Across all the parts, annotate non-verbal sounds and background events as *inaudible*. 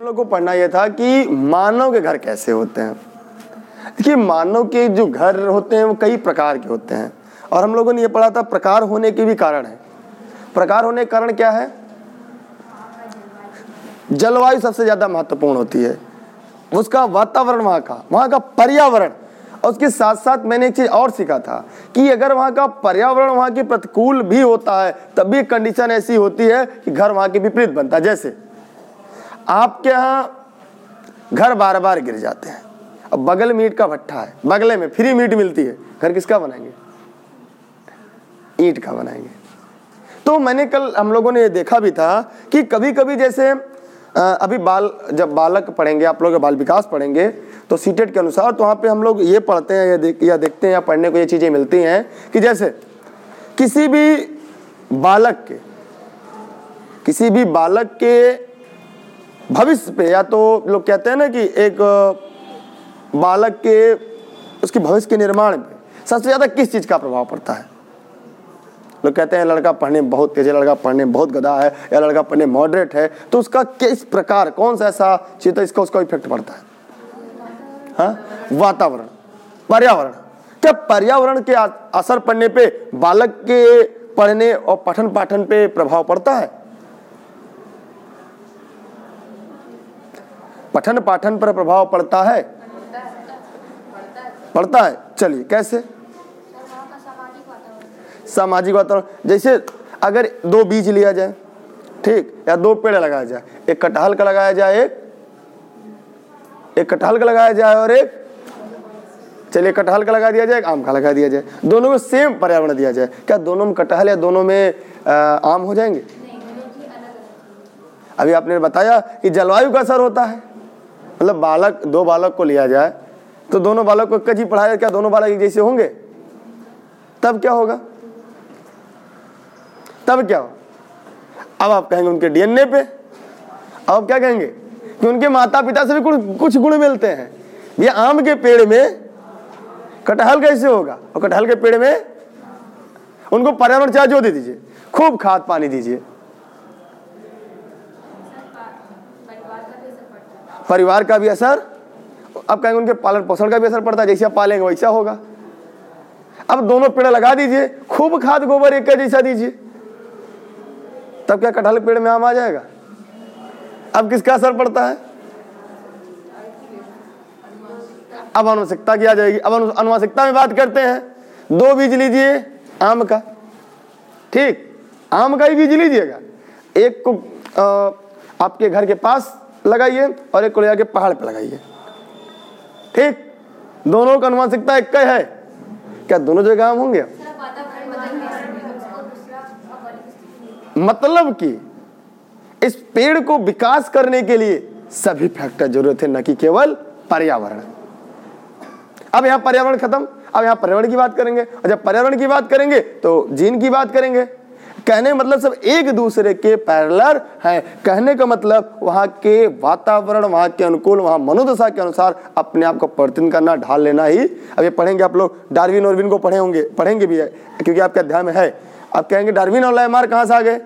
लोग को पढ़ना यह था कि मानव के घर कैसे होते हैं। देखिए, मानव के जो घर होते हैं, वो कई प्रकार के होते हैं। और हम लोगों ने ये पढ़ा था, प्रकार होने के भी कारण है। प्रकार होने के कारण क्या है? जलवायु सबसे ज़्यादा महत्वपूर्ण होती है। उसका वातावरण वहाँ का वहाँ का पर्यावरण। और उसके साथ साथ मैंने एक चीज़ और सीखा था कि अगर वहाँ का पर्यावरण वहाँ के प्रतिकूल भी होता है, तब भी कंडीशन ऐसी होती है कि घर वहाँ के विपरीत बनता है। जैसे आपके यहाँ घर बार बार गिर जाते हैं। अब बगल मीट का भट्ठा है, बगले में फ्री मीट मिलती है। घर किसका बनाएँगे? ईट का बनाएँगे। तो मैंने कल हम लोगों ने ये देखा भी था कि कभी कभी जैसे अभी बाल, जब बालक पढ़ेंगे, आप लोग बाल विकास पढ़ेंगे तो सीटेट के अनुसार तो वहाँ पे हम लोग ये पढ़ते हैं, या देख, या देखते हैं, या पढ़ने को ये चीज़ें मिलती हैं कि जैसे, किसी भी बालक के, किसी भी बालक के भविष्य पे, या तो लोग कहते हैं ना कि एक बालक के, उसके भविष्य के निर्माण पे सबसे ज़्यादा किस चीज़ का प्रभाव पड़ता है? लोग कहते हैं, लड़का पढ़ने बहुत तेज है लड़का पढ़ने बहुत गदा है, या लड़का पढ़ने मॉडरेट है तो उसका किस प्रकार, कौन सा ऐसा चीज़ इसका उसका इफ़ेक्ट पड़ता है? हाँ? वातावरण, पर्यावरण। क्या पर्यावरण के असर पड़ने पे बालक के पढ़ने और पठन पाठन पे प्रभाव पड़ता है पठन पाठन पर प्रभाव पड़ता है। पड़ता है। चलिए कैसे? सामाजिक वातावरण। जैसे अगर दो बीज लिया जाए ठीक या दो पेड़ लगाया जाए एक कटहल का लगाया जाए एक एक कटहल का लगाया जाए और एक चलिए कटहल का लगा दिया जाए एक आम का लगा दिया जाए। दोनों को सेम पर्यावरण दिया जाए। क्या दोनों में कटहल या दोनों में आ, आम हो जाएँगे? अभी आपने बताया कि जलवायु का असर होता है। मतलब बालक, दो बालक को लिया जाए तो दोनों बालक को एक ही पढ़ाया, क्या दोनों बालक एक जैसे होंगे? तब क्या होगा? तब क्या हो अब आप कहेंगे उनके डीएनए पे। अब क्या कहेंगे? कि उनके माता पिता से भी कुछ कुछ गुण मिलते हैं। ये आम के पेड़ में कटहल कैसे होगा? और कटहल के पेड़ में उनको पर्यावरण चाहे जो दे दीजिए। खूब खाद पानी दीजिए। परिवार का भी असर अब कहेंगे उनके पालन पोषण का भी असर पड़ता है जैसे आप पालेंगे वैसा होगा। अब दोनों पेड़ लगा दीजिए खूब खाद गोबर एक का जैसा दीजिए तब क्या कटहल पेड़ में आम आ जाएगा? अब किसका असर पड़ता है? अब अनुवंशिकता की आ जाएगी अब अनुवंशिकता में बात करते हैं दो बीज लीजिए आम का। ठीक आम का ही बीज लीजिएगा। एक को आ, आपके घर के पास लगाइए और एक को ले जाके पहाड़ पे लगाइए। ठीक? दोनों का अनुवांशिकता एक है। क्या दोनों जगह आम होंगे? मतलब कि इस पेड़ को विकास करने के लिए सभी फैक्टर ज़रूरत है, न कि केवल पर्यावरण। अब यहाँ पर्यावरण खत्म, अब यहाँ पर्यावरण की बात करेंगे, और जब पर्यावरण की बात करेंगे तो जीन की बात करेंगे। कहने मतलब सब एक दूसरे के पैरलर हैं। कहने का मतलब वहाँ के वातावरण वहाँ के अनुकूल वहाँ मनोदशा के अनुसार अपने आप को परिवर्तन करना ढाल लेना ही। अब ये पढ़ेंगे आप लोग डार्विन और को पढ़े होंगे पढ़ेंगे भी है क्योंकि आपके अध्याय में है। आप कहेंगे डार्विन और लयमार कहाँ से आ गए?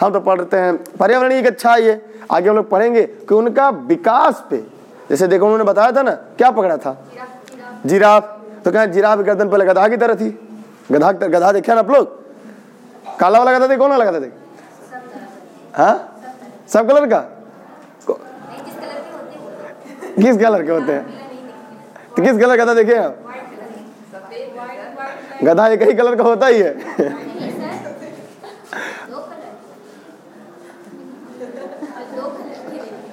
हम तो पढ़ते हैं पर्यावरण एक अच्छा है। आगे हम लोग पढ़ेंगे कि उनका विकास पे जैसे देखो उन्होंने बताया था ना क्या पकड़ा था? जिराफ तो क्या जिराफ गर्दन पहले गधा की तरह थी। गधा गधा देखे ना आप लोग? काला वाला गधा थे कौन वाला गधा थे हाँ? सब कलर का? किस कलर के होते हैं? तो किस कलर गधा देखे आप। गधा एक ही कलर का होता ही है।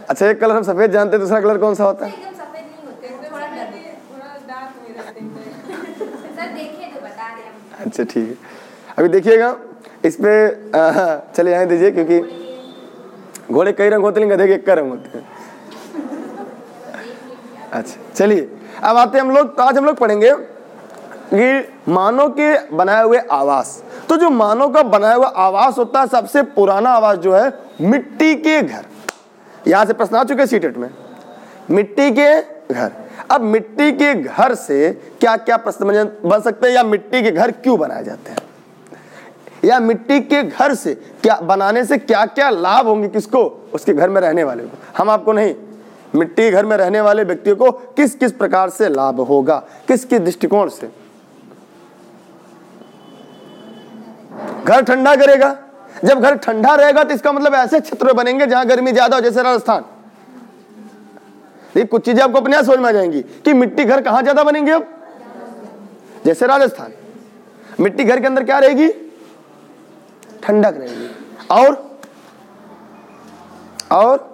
अच्छा एक कलर हम सफ़ेद जानते हैं, दूसरा कलर कौन सा होता है? अच्छा ठीक है। अभी देखिएगा इस पे चले यहाँ दीजिए क्योंकि घोड़े कई रंग होते लेकिन के एक रंग होते हैं। अच्छा चलिए। अब आते हम लोग तो आज हम लोग पढ़ेंगे कि मानव के बनाए हुए आवास। तो जो मानव का बनाया हुआ आवास होता है, सबसे पुराना आवास जो है, मिट्टी के घर। यहाँ से प्रश्न आ चुके सीटेट में। मिट्टी के घर। अब मिट्टी के घर से क्या क्या प्रश्न बन सकते हैं या मिट्टी के घर क्यों बनाए जाते हैं? या मिट्टी के घर से क्या बनाने से क्या क्या लाभ होंगे किसको? उसके घर में रहने वाले को। हम आपको नहीं, मिट्टी घर में रहने वाले व्यक्तियों को किस किस प्रकार से लाभ होगा? किस किस दृष्टिकोण से? घर ठंडा करेगा। जब घर ठंडा रहेगा तो इसका मतलब ऐसे क्षेत्र बनेंगे जहाँ गर्मी ज़्यादा हो, जैसे राजस्थान। ये कुछ चीज़ें आपको अपने आप समझ में आ जाएँगी कि मिट्टी घर कहाँ ज़्यादा बनेंगे अब? जैसे राजस्थान। मिट्टी घर के अंदर क्या रहेगी? ठंडक रहेगी। और और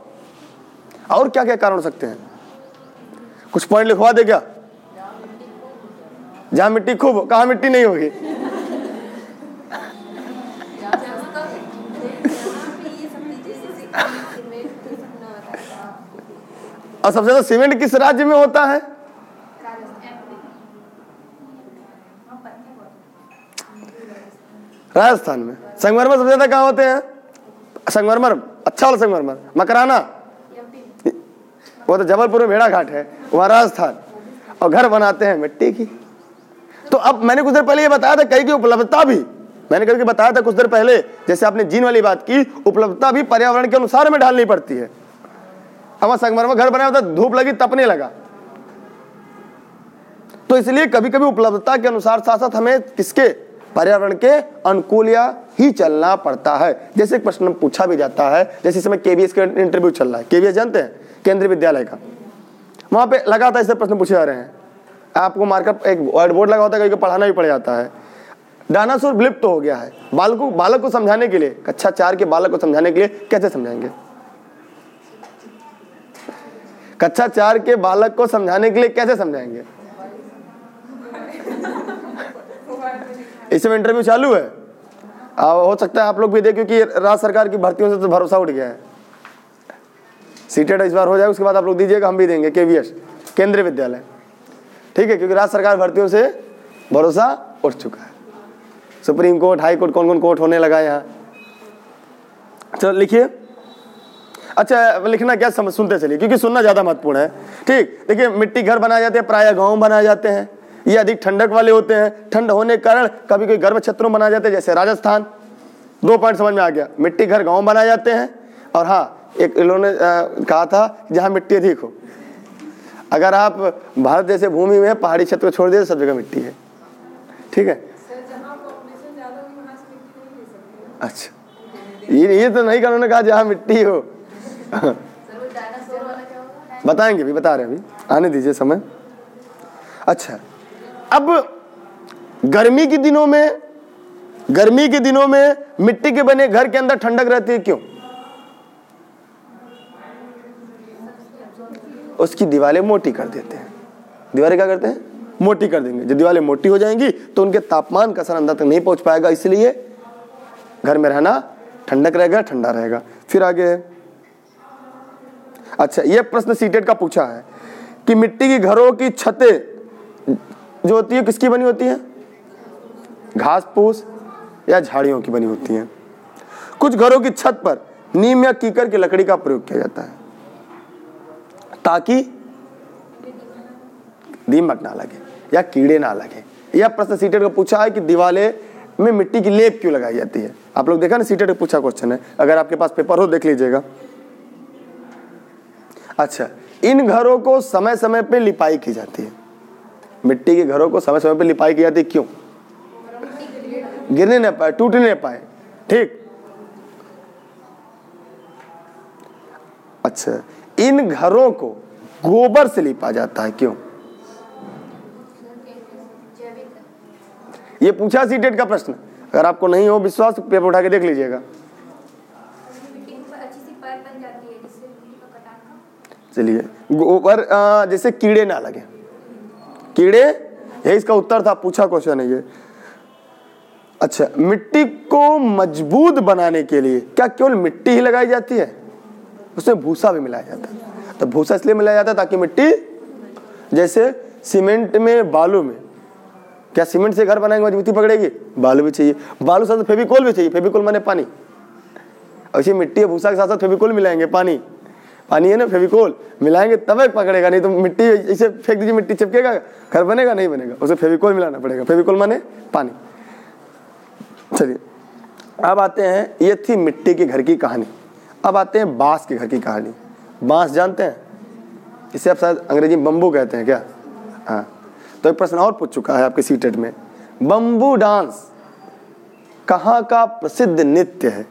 और क्या क्या कारण हो सकते हैं? कुछ पॉइंट लिखवा दे क्या? जहाँ मिट्टी खूब हो, कहा मिट्टी नहीं होगी? और सबसे ज़्यादा सीमेंट किस राज्य में होता है? राजस्थान में। संगमरमर सबसे ज़्यादा कहाँ होते हैं? संगमरमर अच्छा वाला संगमरमर, मकराना। वो तो जबलपुर में भेड़ा घाट है, वहाँ राजस्थान। और घर बनाते हैं मिट्टी की। तो अब मैंने कुछ देर पहले ये बताया था, कई की उपलब्धता भी। मैंने करके बताया था कुछ देर पहले, जैसे आपने जीन वाली बात की, उपलब्धता भी पर्यावरण के अनुसार में ढालनी पड़ती है। हमारा संगमरमर घर बनाया होता, धूप लगी, तपने लगा। तो इसलिए कभी कभी उपलब्धता के अनुसार साथ साथ हमें किसके? पर्यावरण के, अनुकूल या ही चलना पड़ता है। जैसे एक प्रश्न पूछा भी जाता है, जैसे समय केबीएस का इंटरव्यू चल रहा है। केबीएस जानते हैं? केंद्रीय विद्यालय का। वहाँ पे लगातार ऐसे प्रश्न पूछे जा रहे हैं। आपको मार्कर एक व्हाइट बोर्ड लगा होता है कहीं पढ़ाना भी पड़ जाता है। डायनासोर विलुप्त तो हो गया है। बालक बालक को समझाने के लिए कक्षा चार के बालक को समझाने के लिए कैसे समझाएँगे? कक्षा चार के बालक को समझाने के लिए कैसे समझाएँगे? *laughs* इस समय इंटरव्यू चालू है। हो सकता है आप लोग भी देखें क्योंकि राज्य सरकार की भर्तियों से तो भरोसा उठ गया है। सीटेड इस बार हो जाए, उसके बाद आप लोग दीजिएगा, हम भी देंगे केवीएस केंद्रीय विद्यालय। ठीक है, क्योंकि राज्य सरकार भर्तियों से भरोसा उठ चुका है। सुप्रीम कोर्ट, हाई कोर्ट कौन कौन कोर्ट होने लगा यहाँ? चलो, लिखिए। अच्छा लिखना क्या, सुनते चलिए, क्योंकि सुनना ज़्यादा महत्वपूर्ण है। ठीक, देखिए, मिट्टी घर बनाए जाते हैं, प्राय गाँव बनाए जाते हैं। ये अधिक ठंडक वाले होते हैं। ठंड होने के कारण कभी कभी गर्म क्षेत्रों बनाए जाते हैं, जैसे राजस्थान। दो पॉइंट समझ में आ गया। मिट्टी घर गाँव बनाए जाते हैं। और हाँ एक इन्होंने कहा था, जहाँ मिट्टी अधिक हो। अगर आप भारत जैसे भूमि में पहाड़ी क्षेत्र को छोड़ दिए तो सब जगह मिट्टी है। ठीक है? अच्छा। ये ये तो नहीं उन्होंने कहा जहाँ मिट्टी हो। *laughs* बताएँगे भी बता रहे हैं अभी। आने दीजिए समय। अच्छा। अब गर्मी के दिनों में, गर्मी के दिनों में मिट्टी के बने घर के अंदर ठंडक रहती है क्यों? उसकी दीवारें मोटी कर देते हैं। दीवारें क्या करते हैं? मोटी कर देंगे। जब दीवारें मोटी हो जाएँगी तो उनके तापमान का असर अंदर तक नहीं पहुँच पाएगा। इसलिए घर में रहना ठंडक रहेगा, ठंडा रहेगा। फिर आगे अच्छा यह प्रश्न सीटेट का पूछा है कि मिट्टी की घरों की छतें जो होती है, किसकी बनी होती है? घास फूस या झाड़ियों की बनी होती है। कुछ घरों की छत पर नीम या कीकर की लकड़ी का प्रयोग किया जाता है, ताकि दीमक ना लगे या कीड़े ना लगे। यह प्रश्न सीटेट को पूछा है कि दिवाले में मिट्टी की लेप क्यों लगाई जाती है? आप लोग देखा ना सीटेट पूछा क्वेश्चन है। अगर आपके पास पेपर हो, देख लीजिएगा। अच्छा इन घरों को समय समय पे लिपाई की जाती है। मिट्टी के घरों को समय समय पर लिपाई की जाती, क्यों? गिरने न पाए, टूटने पाए। ठीक। अच्छा इन घरों को गोबर से लिपा जाता है, क्यों? ये पूछा सीटेट का प्रश्न। अगर आपको नहीं हो विश्वास, पेपर उठा के देख लीजिएगा। चलिए गोबर जैसे कीड़े ना लगे। कीड़े? यही इसका उत्तर था, पूछा क्वेश्चन है ये। अच्छा मिट्टी को मज़बूत बनाने के लिए क्या केवल मिट्टी ही लगाई जाती है? उसमें भूसा भी मिलाया जाता है। तो भूसा इसलिए मिलाया जाता है ताकि मिट्टी, जैसे सीमेंट में, बालू में, क्या सीमेंट से घर बनाएँगे मजबूती पकड़ेगी? बालू भी चाहिए। बालू साथ फेविकोल भी चाहिए, फेविकोल माने पानी। ऐसी मिट्टी भूसा के साथ साथ फेविकोल मिलाएँगे, पानी। पानी है ना फेविकोल, मिलाएँगे, तब पकड़ेगा, नहीं तो मिट्टी इसे फेंक दीजिए, मिट्टी चिपकेगा, घर बनेगा, नहीं बनेगा, उसे फेविकोल मिलाना पड़ेगा। फेविकोल माने पानी। चलिए, अब आते हैं, ये थी मिट्टी के घर की कहानी। अब आते हैं बाँस के घर की कहानी। बाँस जानते हैं? इसे आप शायद अंग्रेज़ी में बम्बू कहते हैं क्या? हाँ। तो एक प्रश्न और पूछ चुका है आपके सीटेड में। बम्बू डांस कहाँ का प्रसिद्ध नृत्य है?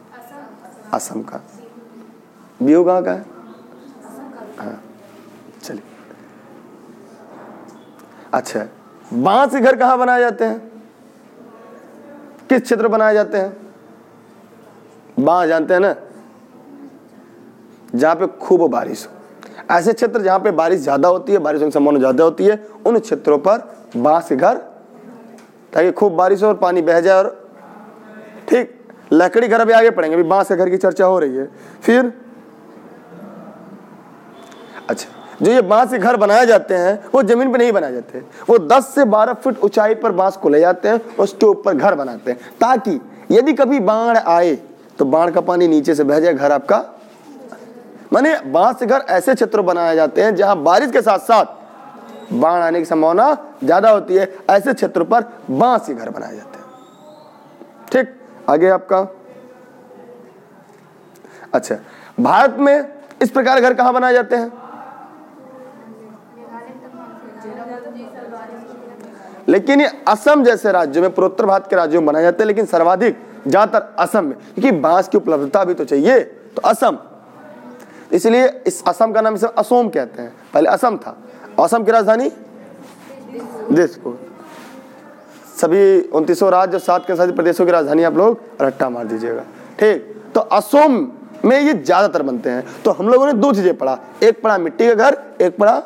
असम का। बिहू कहाँ का हाँ? अच्छा बाँस घर कहाँ बनाए जाते हैं? किस क्षेत्र बनाए जाते हैं? बाँस जानते हैं ना? जहाँ पे खूब बारिश। हो ऐसे क्षेत्र जहाँ पे बारिश ज़्यादा होती है, बारिश की संभावना ज़्यादा होती है, उन क्षेत्रों पर बाँस के घर ताकि खूब बारिश हो और पानी बह जाए और ठीक, लकड़ी घर अभी आगे पड़ेंगे, अभी बाँस के घर की चर्चा हो रही है। फिर? अच्छा। जो ये बाँस के घर बनाए जाते हैं, वो ज़मीन पे नहीं बनाए जाते। वो 10 से 12 फुट ऊंचाई पर बाँस को ले जाते हैं और उसके ऊपर घर बनाते हैं। ताकि यदि कभी बाढ़ आए तो बाढ़ का पानी नीचे से बह जाए, घर आपका। माने बाँस के घर ऐसे क्षेत्र बनाए जाते हैं, जहाँ बारिश के साथ साथ बाढ़ आने की संभावना ज़्यादा होती है। ऐसे क्षेत्र पर बाँस के घर बनाए जाते हैं। ठीक, आगे आपका। अच्छा भारत में इस प्रकार घर कहाँ बनाए जाते हैं? लेकिन ये असम जैसे राज्यों में, पूर्वोत्तर भारत के राज्यों में बनाए जाते हैं, लेकिन सर्वाधिक ज़्यादातर असम में। क्योंकि बाँस की उपलब्धता भी तो चाहिए तो असम। इसलिए इस असम का नाम इसे असोम कहते हैं। पहले असम था। असम की राजधानी? दिसपुर। सभी उनतीसों राज्य और सात के साथ प्रदेशों की राजधानी आप लोग रट्टा मार दीजिएगा। ठीक? तो असोम में ये ज़्यादातर बनते हैं। तो हम लोगों ने दो चीज़ें पढ़ा। एक पढ़ा मिट्टी का घर, एक पढ़ा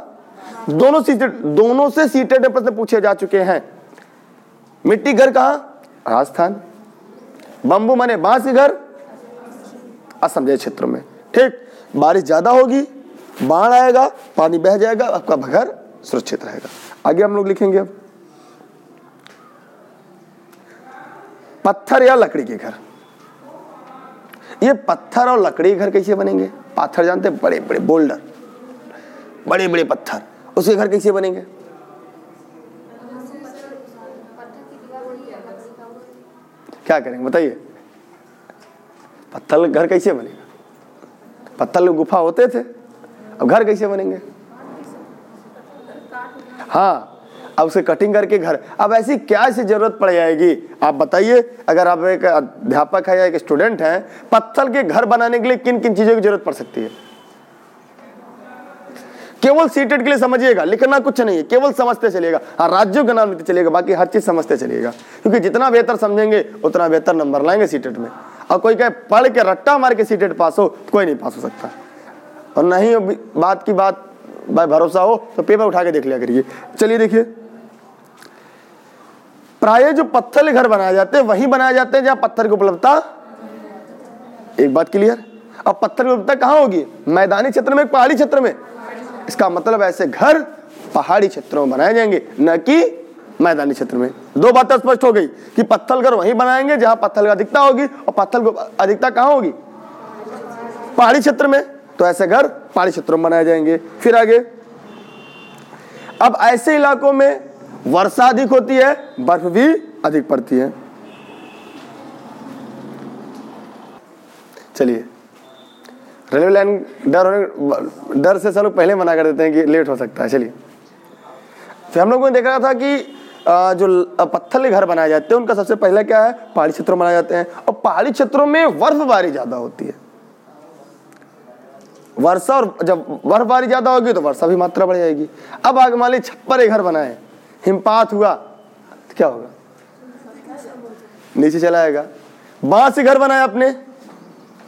दोनों सीटेड, दोनों से सीटेड प्रश्न पूछे जा चुके हैं। मिट्टी घर कहा? राजस्थान। बंबू माने बाँस घर? असम जैसे क्षेत्रों में। ठीक, बारिश ज़्यादा होगी, बाढ़ आएगा, पानी बह जाएगा, आपका घर सुरक्षित रहेगा। आगे हम लोग लिखेंगे अब। पत्थर या लकड़ी के घर? ये पत्थर और लकड़ी के घर कैसे बनेंगे? पत्थर जानते बड़े बड़े बोल्डर बड़े बड़े पत्थर। उसके घर कैसे बनेंगे? क्या करेंगे? बताइए। पत्थर घर कैसे बनेगा? पत्थर गुफा होते थे, अब घर कैसे बनेंगे? हाँ अब उसे कटिंग करके घर। अब ऐसी क्या ऐसी ज़रूरत पड़ जाएगी? आप बताइए, अगर आप एक अध्यापक है या एक स्टूडेंट है पत्थर के घर बनाने के लिए किन किन चीज़ों की ज़रूरत पड़ सकती है? केवल सीटेड के लिए समझिएगा, लिखना कुछ नहीं है, केवल समझते चलिएगा। हाँ राज्यों का नाम लिखते चलिएगा, बाकी हर चीज़ समझते चलिएगा। क्योंकि जितना बेहतर समझेंगे, उतना बेहतर नंबर लाएँगे सीटेड में। और कोई कहे, पढ़ के रट्टा मार के सीटेड पास हो, कोई नहीं पास हो सकता। और नहीं बात की बात, भाई भरोसा हो तो पेपर उठा के देख लिया करिए। चलिए देखिए। प्राय जो पत्थर घर बनाए जाते हैं, वही बनाए जाते हैं जहाँ पत्थर की उपलब्धता एक बात क्लियर अब पत्थर की उपलब्धता कहाँ होगी? मैदानी क्षेत्र में, पहाड़ी क्षेत्र में? इसका मतलब ऐसे घर पहाड़ी क्षेत्रों में बनाए जाएँगे, न कि मैदानी क्षेत्र में। दो बातें स्पष्ट हो गई कि पत्थर घर वहीं बनाएँगे जहाँ पत्थर अधिकता होगी और पत्थर अधिकता कहाँ होगी? पहाड़ी क्षेत्र में। तो ऐसे घर पहाड़ी क्षेत्रों में बनाए जाएँगे। फिर आगे। अब ऐसे इलाकों में वर्षा अधिक होती है, बर्फ़ भी अधिक पड़ती है। चलिए। रेलवे लाइन डर होने डर से सब लोग पहले मना कर देते हैं कि लेट हो सकता है, चलिए। फिर हम लोगों ने देखा था कि जो पत्थर घर बनाए जाते हैं, उनका सबसे पहले क्या है? पहाड़ी क्षेत्रों बनाए जाते हैं। और पहाड़ी क्षेत्रों में बर्फबारी ज़्यादा होती है। वर्षा और जब बर्फबारी ज़्यादा होगी तो वर्षा भी मात्रा बढ़ जाएगी। अब आगे मान ली छप्पर घर बनाए। हिमपात हुआ तो क्या होगा? नीचे चला आएगा। बाँस घर बनाया अपने।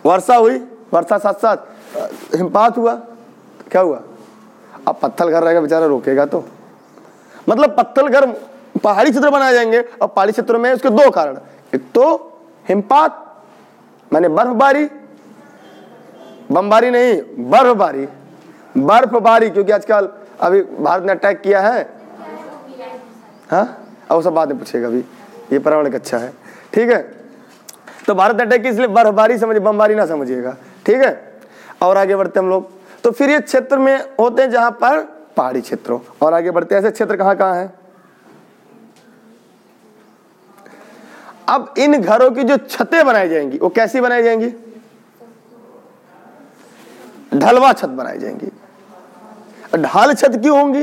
वर्षा हुई। वर्षा साथ साथ हिमपात हुआ। क्या हुआ? अब पत्थल घर रहेगा, बेचारा रोकेगा तो। मतलब पत्थल घर पहाड़ी क्षेत्र बनाए जाएँगे, और पहाड़ी क्षेत्र में उसके दो कारण। एक तो हिमपात, मैंने बर्फबारी बमबारी नहीं बर्फबारी बर्फबारी क्योंकि आजकल अभी भारत ने अटैक किया है। हाँ? अब सब बाद में पूछेगा अभी। ये पर्यावरण अच्छा है। ठीक है? तो भारत अटैक की इसलिए बर्फबारी समझिए, बमबारी ना समझिएगा। ठीक है? और आगे बढ़ते हम लोग। तो फिर ये क्षेत्र में होते हैं जहाँ पर पहाड़ी क्षेत्रों। और आगे बढ़ते हैं। ऐसे क्षेत्र कहाँ कहाँ है? अब इन घरों की जो छतें बनाई जाएँगी, वो कैसी बनाई जाएँगी? ढलवा छत बनाई जाएँगी। ढाल छत क्यों होंगी?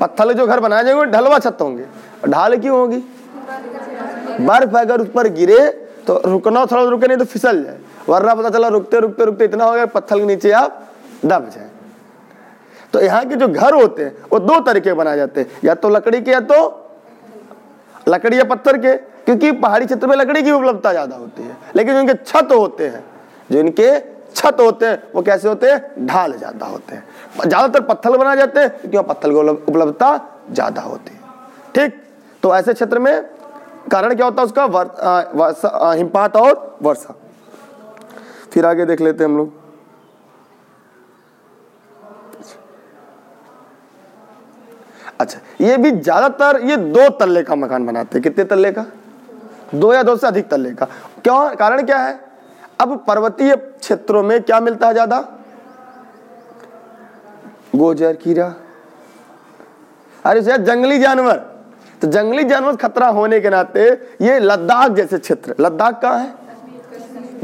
पत्थर जो घर बनाए जाएँगे ढलवा छत होंगे। ढाल क्यों होगी? बर्फ़ अगर उस पर गिरे तो रुकना, थोड़ा रुके नहीं तो फिसल जाए। वरना पता चला रुकते रुकते रुकते इतना हो गया, पत्थर के नीचे आप दब जाए। तो यहाँ के जो घर होते हैं, वो दो तरीके बनाए जाते हैं। या तो लकड़ी के या तो लकड़ी या पत्थर के, क्योंकि पहाड़ी क्षेत्र में लकड़ी की उपलब्धता ज़्यादा होती है। लेकिन जो इनके छत होते हैं, जो इनके छत होते हैं, वो कैसे होते हैं? ढाल ज़्यादा होते हैं। ज़्यादातर पत्थर बनाए जाते हैं, क्योंकि पत्थर की उपलब्धता ज़्यादा होती है। ठीक? तो ऐसे क्षेत्र में कारण क्या होता है उसका? हिमपात और वर्षा। फिर आगे देख लेते हैं हम लोग। अच्छा ये भी ज़्यादातर ये दो तल्ले का मकान बनाते हैं। कितने तल्ले का? दो या दो से अधिक तल्ले का। क्यों? कारण क्या है? अब पर्वतीय क्षेत्रों में क्या मिलता है ज़्यादा? गोजर, कीरा। अरे सर, जंगली जानवर। तो जंगली जानवर खतरा होने के नाते ये लद्दाख जैसे क्षेत्र। लद्दाख कहाँ है?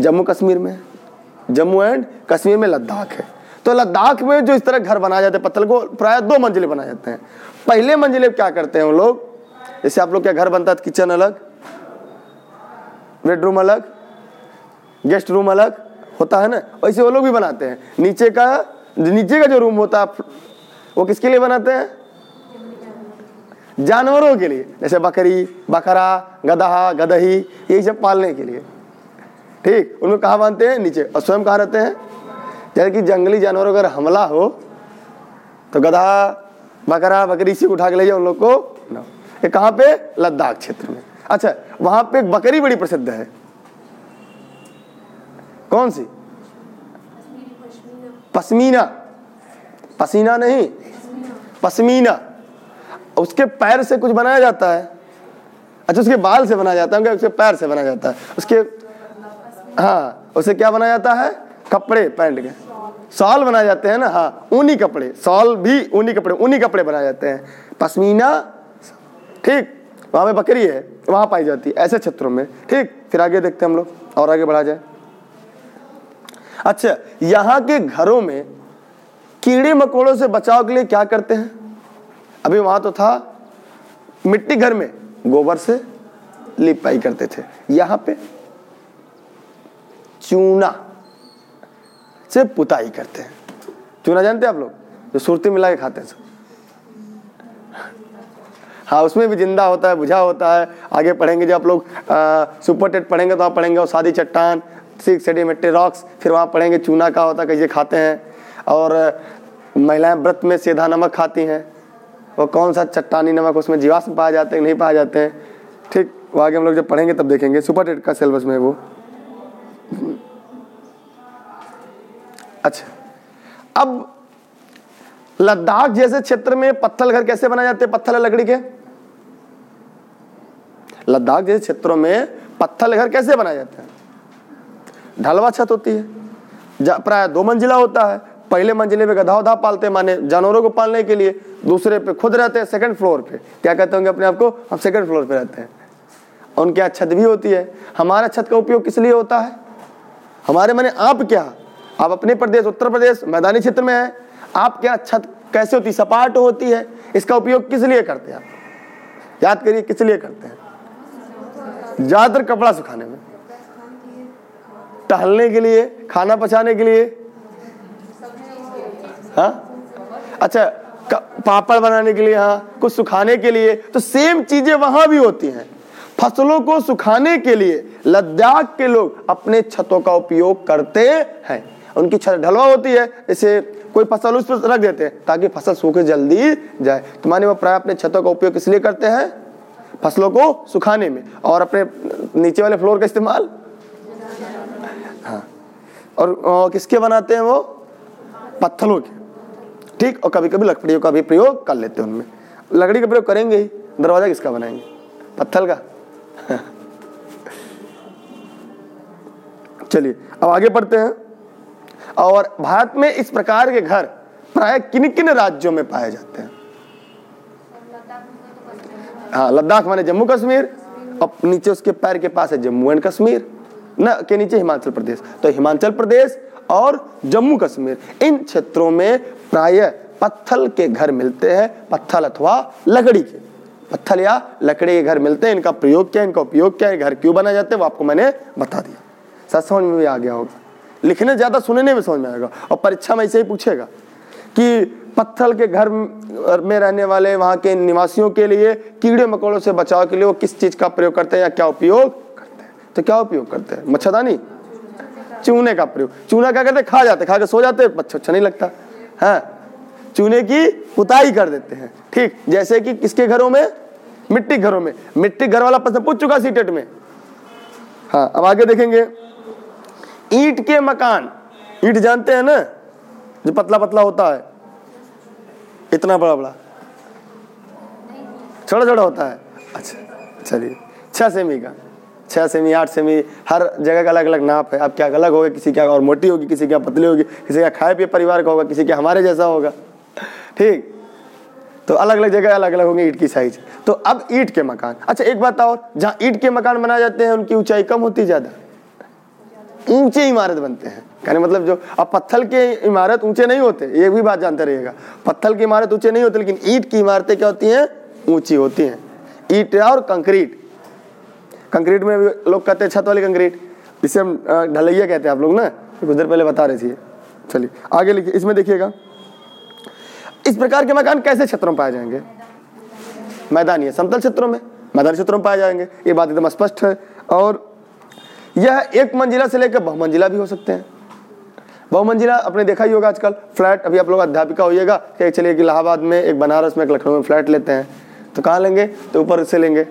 जम्मू कश्मीर में। जम्मू एंड कश्मीर में लद्दाख है। तो लद्दाख में जो इस तरह घर बनाए जाते हैं पत्थर को प्राय दो मंजिले बनाए जाते हैं। पहले मंजिले क्या करते हैं लोग? जैसे आप लोग क्या घर बनता है किचन अलग, बेडरूम अलग, गेस्ट रूम अलग होता है ना? वैसे वो लोग भी बनाते हैं। नीचे का नीचे का जो रूम होता है वो किसके लिए बनाते हैं? जानवरों के लिए। जैसे बकरी, बकरा, गदहा, गदही, यही सब पालने के लिए। ठीक उनमें कहा बांधते हैं? नीचे। और स्वयं कहाँ रहते हैं? जैसे कि जंगली जानवरों अगर हमला हो तो गधा, बकरा, बकरी से उठा के ले जाओ उन लोग को। ये कहाँ पे? लद्दाख क्षेत्र में। अच्छा वहाँ पे बकरी बड़ी प्रसिद्ध है। कौन सी? पश्मीना। पसीना नहीं? पश्मीना उसके पैर से कुछ बनाया जाता है। अच्छा उसके बाल से बनाया जाता है, उसके पैर से बनाया जाता है। उसके हाँ उसे क्या बनाया जाता है? कपड़े पैंट के सॉल बनाए जाते हैं ना? हाँ ऊनी कपड़े। सॉल भी ऊनी कपड़े ऊनी कपड़े बनाए जाते हैं। पश्मीना, ठीक, वहाँ पे बकरी है, वहाँ पाई जाती है, ऐसे क्षेत्रों में। ठीक, फिर आगे देखते हैं हम लोग, और आगे बढ़ा जाए। अच्छा यहाँ के घरों में कीड़े मकोड़ों से बचाव के लिए क्या करते हैं? अभी वहाँ तो था, मिट्टी घर में गोबर से लिपाई करते थे। यहाँ पे चूना से पुताई करते हैं। चूना जानते हैं आप लोग? जो सुरती मिला के खाते हैं सब। हाँ उसमें भी ज़िंदा होता है, बुझा होता है। आगे पढ़ेंगे, जब आप लोग सुपर टेट पढ़ेंगे तो आप पढ़ेंगे वो शादी चट्टान सिक्स सेडिमेट्री रॉक्स फिर वहाँ पढ़ेंगे, चूना का होता है कैसे खाते हैं। और, महिलाएँ व्रत में सीधा नमक खाती हैं। वो कौन सा चट्टानी नमक उसमें जीवाश्म पाए जाते हैं, नहीं पाए जाते हैं? ठीक, वो आगे हम लोग जब पढ़ेंगे तब देखेंगे। सुपर टेट का सिलेबस में वो। अच्छा। अब लद्दाख जैसे क्षेत्र में पत्थर घर कैसे बनाए जाते हैं पत्थर लकड़ी के? लद्दाख जैसे क्षेत्रों में पत्थर घर कैसे बनाए जाते हैं? ढलवा छत होती है। प्राय दो मंजिला होता है। पहले मंजिले पे गधा उधा पालते हैं, माने जानवरों को पालने के लिए। दूसरे पे खुद रहते हैं सेकंड फ्लोर पे। क्या कहते होंगे अपने आप को? हम सेकंड फ्लोर पे रहते हैं। उनके यहाँ छत भी होती है। हमारा छत का उपयोग किस लिए होता है? हमारे माने आप क्या? आप अपने प्रदेश, उत्तर प्रदेश, मैदानी क्षेत्र में है। आप क्या छत कैसे होती? सपाट होती है। इसका उपयोग किस लिए करते हैं आप? याद करिए, किस लिए करते हैं? ज़्यादातर कपड़ा सुखाने में। टहलने के लिए, खाना पचाने के लिए। हाँ? अच्छा पापड़ बनाने के लिए हाँ। कुछ सुखाने के लिए। तो सेम चीज़ें वहाँ भी होती हैं। फ़सलों को सुखाने के लिए लद्दाख के लोग अपने छतों का उपयोग करते हैं। उनकी छत ढलवा होती है जैसे कोई फ़सल उस पर रख देते हैं ताकि फ़सल सूखे जल्दी जाए। तो माने वो प्राय अपने छतों का उपयोग इसलिए करते हैं? फ़सलों को सुखाने में। और अपने नीचे वाले फ्लोर का इस्तेमाल? हाँ। और किसके बनाते हैं वो? पत्थरों के। ठीक, और कभी कभी लकड़ियों का भी प्रयोग कर लेते हैं उनमें। लकड़ी का प्रयोग करेंगे ही। दरवाज़ा किसका बनाएँगे? पत्थर का। *laughs* चलिए, अब आगे बढ़ते हैं। और भारत में इस प्रकार के घर प्राय किन किन राज्यों में पाए जाते हैं? हाँ लद्दाख माने जम्मू कश्मीर अब नीचे उसके पैर के पास है जम्मू एंड कश्मीर, न, के नीचे हिमाचल प्रदेश। तो हिमाचल प्रदेश और जम्मू कश्मीर, इन क्षेत्रों में प्राय पत्थल के घर मिलते हैं, पत्थल अथवा लकड़ी के। पत्थल या लकड़ी के घर मिलते हैं, इनका प्रयोग क्या है, इनका उपयोग क्या है, घर क्यों बनाए जाते हैं, वो आपको मैंने बता दिया। सच समझ में भी आ गया होगा। लिखने ज़्यादा सुनने में समझ में आएगा। और परीक्षा में ऐसे ही पूछेगा कि पत्थर के घर में रहने वाले, वहाँ के निवासियों के लिए, कीड़े मकोड़ों से बचाव के लिए वो किस चीज़ का प्रयोग करते हैं या क्या उपयोग करते हैं? तो क्या उपयोग करते हैं? मच्छरदानी? चूने का प्रयोग। चूना क्या करते हैं? खा जाते खा के सो जाते अच्छा अच्छा नहीं लगता। है। चूने की पुताई कर देते हैं। ठीक, जैसे कि किसके घरों में? मिट्टी घरों में। मिट्टी घर वाला प्रश्न पूछ चुका सीटेट में। हाँ अब आगे देखेंगे। ईट के मकान। ईट जानते हैं ना? जो पतला पतला होता है। इतना बड़ा बड़ा छोटा छोटा होता है। अच्छा चलिए। छह सेमी का। छह सेमी, आठ सेमी, हर जगह का अलग अलग नाप है। आप क्या अलग होगा? किसी क्या और मोटी होगी, किसी क्या पतली होगी, किसी का खाए पिए परिवार का होगा, किसी क्या हमारे जैसा होगा। ठीक। तो अलग अलग जगह अलग अलग होंगे ईट की साइज़ तो अब ईट के मकान। अच्छा एक बात और, जहाँ ईट के मकान बनाए जाते हैं, उनकी ऊंचाई कम होती ज़्यादा? ऊँचे इमारत बनते हैं। कहने मतलब जो, अब पत्थल के इमारत ऊँचे नहीं होते, ये भी बात जानते रहिएगा। पत्थल की इमारत ऊँचे नहीं होते, लेकिन ईट की इमारतें क्या होती हैं? ऊँची होती हैं। ईट और कंक्रीट। कंक्रीट में भी लोग कहते हैं छत वाली कंक्रीट। जिसे हम ढलैया कहते हैं आप लोग ना? कुछ देर पहले बता रहे थे चलिए, आगे लिखिए, इसमें देखिएगा। इस प्रकार के मकान कैसे क्षेत्रों में पाए जाएँगे? मैदानी समतल क्षेत्रों में, मैदानी क्षेत्रों में पाए जाएँगे। ये बात एकदम स्पष्ट है। और यह एक मंजिला से लेकर बहुमंजिला भी हो सकते हैं। बहुमंजिला आपने देखा ही होगा आजकल, फ्लैट। अभी आप लोग अध्यापिका होइएगा कि चलिए कि इलाहाबाद में एक बनारस में एक लखनऊ में फ्लैट लेते हैं। तो कहाँ लेंगे? तो ऊपर से लेंगे।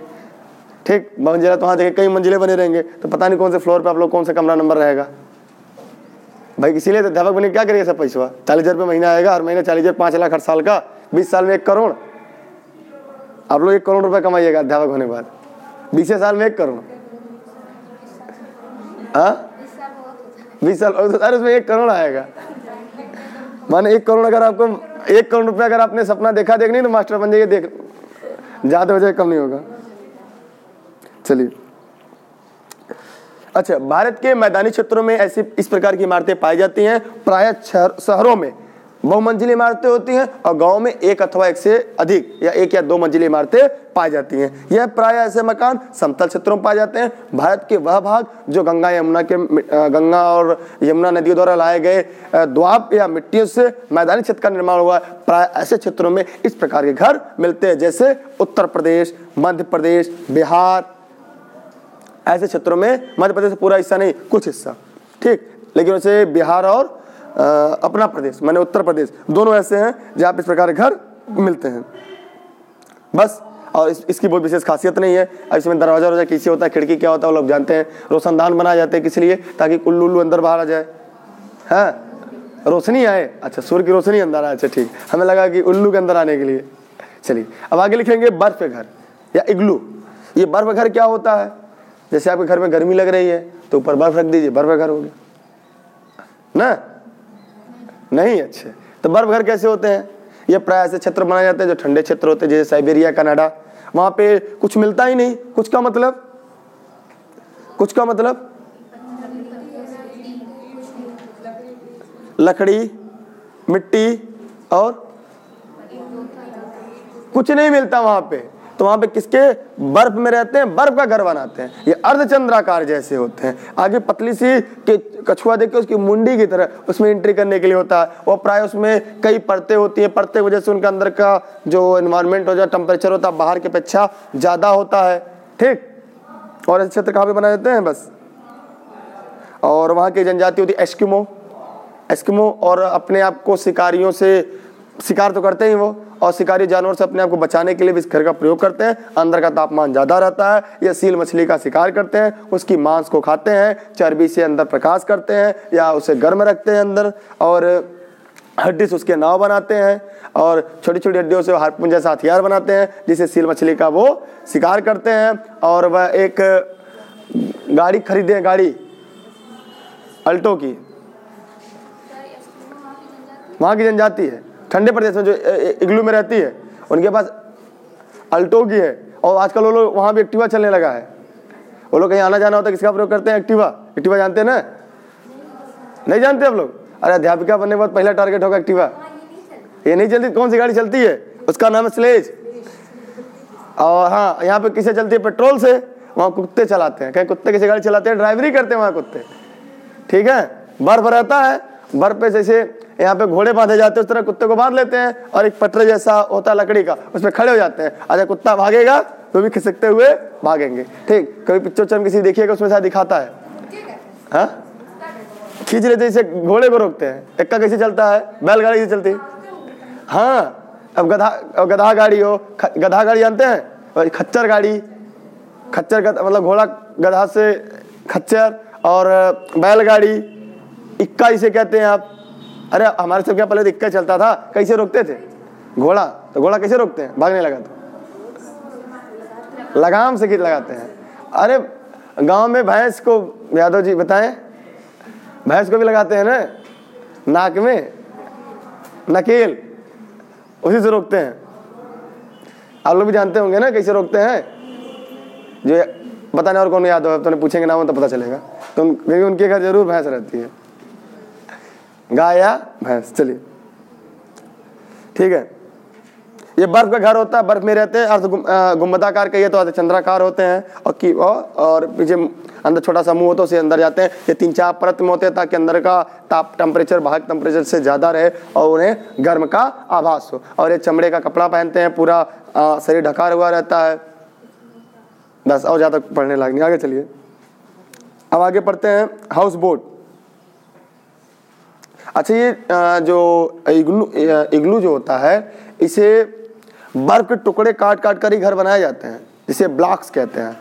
ठीक मंजिला तो वहाँ देखे कई मंजिले बने रहेंगे। तो पता नहीं कौन से फ्लोर पर आप लोग कौन सा कमरा नंबर रहेगा। भाई, इसीलिए तो अध्यापक बने क्या करिए सब पैसा चालीस हज़ार रुपये महीना आएगा हर महीने चालीस हज़ार, पाँच लाख हर साल का, बीस साल में एक करोड़। आप लोग एक करोड़ रुपये कमाइएगा अध्यापक होने के बाद। बीस साल में एक करोड़। हाँ? बीस साल अरे उसमें एक करोड़ आएगा। माने एक करोड़ अगर आपको, एक करोड़ रुपया अगर आपने सपना देखा, देखनी तो मास्टर बन जाइए, देख ज़्यादा हो जाए कम नहीं होगा। चलिए। अच्छा भारत के मैदानी क्षेत्रों में ऐसी इस प्रकार की इमारतें पाई जाती हैं। प्राय शहरों में बहुमंजिली इमारतें होती हैं और गाँव में एक अथवा एक से अधिक या एक या दो मंजिली इमारतें पाई जाती हैं। यह प्राय ऐसे मकान समतल क्षेत्रों में पाए जाते हैं। भारत के वह भाग जो गंगा, यमुना के गंगा और यमुना नदियों द्वारा लाए गए द्वाब या मिट्टियों से मैदानी क्षेत्र का निर्माण हुआ। प्राय ऐसे क्षेत्रों में इस प्रकार के घर मिलते हैं, जैसे उत्तर प्रदेश, मध्य प्रदेश, बिहार ऐसे क्षेत्रों में मध्य प्रदेश पूरा हिस्सा नहीं कुछ हिस्सा। ठीक? लेकिन वैसे बिहार और आ, अपना प्रदेश मैंने उत्तर प्रदेश दोनों ऐसे हैं जहाँ पे इस प्रकार घर मिलते हैं। बस और इस, इसकी बहुत विशेष खासियत नहीं है। इसमें दरवाज़ा वरवाजा किसी होता है खिड़की क्या होता है वो लोग जानते हैं। रोशनदान बनाए जाते हैं किस लिए ताकि उल्लू उल्लू अंदर बाहर आ जाए। हैं? रोशनी आए? अच्छा सूर्य की रोशनी अंदर आए। अच्छा ठीक। हमें लगा कि उल्लू के अंदर आने के लिए। चलिए अब आगे लिखेंगे बर्फ़ घर या इग्लू। ये बर्फ़ घर क्या होता है? जैसे आपके घर में गर्मी लग रही है तो ऊपर बर्फ़ रख दीजिए, बर्फ़ घर हो गया। ना? नहीं, अच्छे। तो बर्फ़ घर कैसे होते हैं? ये प्राय ऐसे क्षेत्र बनाए जाते हैं जो ठंडे क्षेत्र होते हैं, जैसे साइबेरिया, कनाडा। वहाँ पे कुछ मिलता ही नहीं। कुछ का मतलब? कुछ का मतलब? लकड़ी, मिट्टी और कुछ नहीं मिलता वहाँ पे। तो वहाँ पे किसके? बर्फ़ में रहते हैं, बर्फ़ का घर बनाते हैं। ये अर्धचंद्राकार जैसे होते हैं। आगे पतली सी के कछुआ देख के उसकी मुंडी की तरह, उसमें एंट्री करने के लिए होता है। वो प्राय उसमें कई परतें होती हैं। परतें वजह से उनके अंदर का जो इन्वायरमेंट हो जाए टेम्परेचर होता है, बाहर की अपेक्षा ज़्यादा होता है। ठीक? और ऐसे क्षेत्र कहाँ पे बनाए जाते हैं? बस। और वहाँ की जनजाति होती है, एस्किमो। एस्किमो और अपने आप को शिकारियों से शिकार तो करते ही वो, और शिकारी जानवर से अपने आप को बचाने के लिए भी इस घर का प्रयोग करते हैं। अंदर का तापमान ज़्यादा रहता है, या सील मछली का शिकार करते हैं, उसकी मांस को खाते हैं, चर्बी से अंदर प्रकाश करते हैं, या उसे गर्म रखते हैं अंदर, और हड्डी से उसके नाव बनाते हैं, और छोटी छोटी हड्डियों से हारपून जैसा हथियार बनाते हैं, जिसे सील मछली का वो शिकार करते हैं, और वह एक गाड़ी खरीदे, गाड़ी अल्टो की। वहाँ की जनजाति है। ठंडे प्रदेश में जो इग्लू में रहती है, उनके पास अल्टो की है, और आजकल वो लोग वहाँ भी एक्टिवा चलने लगा है। वो लोग कहीं आना जाना होता है, किसका प्रयोग करते हैं? एक्टिवा। एक्टिवा जानते हैं ना? नहीं जानते आप लोग? अरे अध्यापिका बनने के बाद पहला टारगेट होगा एक्टिवा। ये नहीं चलती? कौन सी गाड़ी चलती है? उसका नाम है स्लेज। और हाँ यहाँ पे किसे चलती है? पेट्रोल से। वहाँ कुत्ते चलाते हैं। कहीं कुत्ते किसी गाड़ी चलाते हैं? ड्राइवरी करते हैं वहाँ कुत्ते। ठीक है? बर्फ़ रहता है। बर्फ़ पे जैसे यहाँ पे घोड़े बांधे जाते हैं, उस तरह कुत्ते को बाँध लेते हैं और एक पटरे जैसा होता है लकड़ी का, उसमें खड़े हो जाते हैं। अगर कुत्ता भागेगा तो भी खिसकते हुए भागेंगे। ठीक, कभी पिक्चर उच्चर किसी देखिएगा, उसमें शायद दिखाता है। हाँ? खींच लेते जैसे घोड़े को रोकते हैं। एक्का कैसे चलता है? बैलगाड़ी कैसे चलती। हाँ अब गधा अब गधा गाड़ी हो गधा गाड़ी जानते हैं? और खच्चर गाड़ी। खच्चर मतलब घोड़ा, गधा से खच्चर और बैलगाड़ी। इक्का इसे कहते हैं आप। अरे, हमारे सब क्या पहले तो इक्का चलता था? कैसे रोकते थे? घोड़ा। तो घोड़ा कैसे रोकते हैं? भागने लगा तो। लगाम से गीत लगाते हैं। अरे, गाँव में भैंस को यादव जी बताएँ? भैंस को भी लगाते हैं ना? नाक में? नकेल। उसी से रोकते हैं। आप लोग भी जानते होंगे ना कैसे रोकते हैं? जो बताने और कौन याद हो तो पूछेंगे ना नाम तो पता चलेगा। तो क्योंकि उनके घर ज़रूर भैंस रहती है। गाय? या भैंस, चलिए। ठीक है। ये बर्फ़ का घर होता है, बर्फ़ में रहते हैं, अर्ध गुम्बदाकार कहिए तो अर्ध चंद्राकार होते हैं, और की, और पीछे अंदर छोटा सा मुँह होता है, उसे अंदर जाते हैं। ये तीन चार परत में होते हैं ताकि अंदर का ताप टेम्परेचर बाहर टेम्परेचर से ज़्यादा रहे और उन्हें गर्म का आभास हो। और ये चमड़े का कपड़ा पहनते हैं, पूरा शरीर ढका हुआ रहता है। बस, और ज़्यादा पढ़ने लगनी आगे चलिए। अब आगे पढ़ते हैं हाउस बोट अच्छा ये जो इग्लू इग्लू जो होता है, इसे बर्फ़ के टुकड़े काट काट कर ही घर बनाए जाते हैं, जिसे ब्लॉक्स कहते हैं।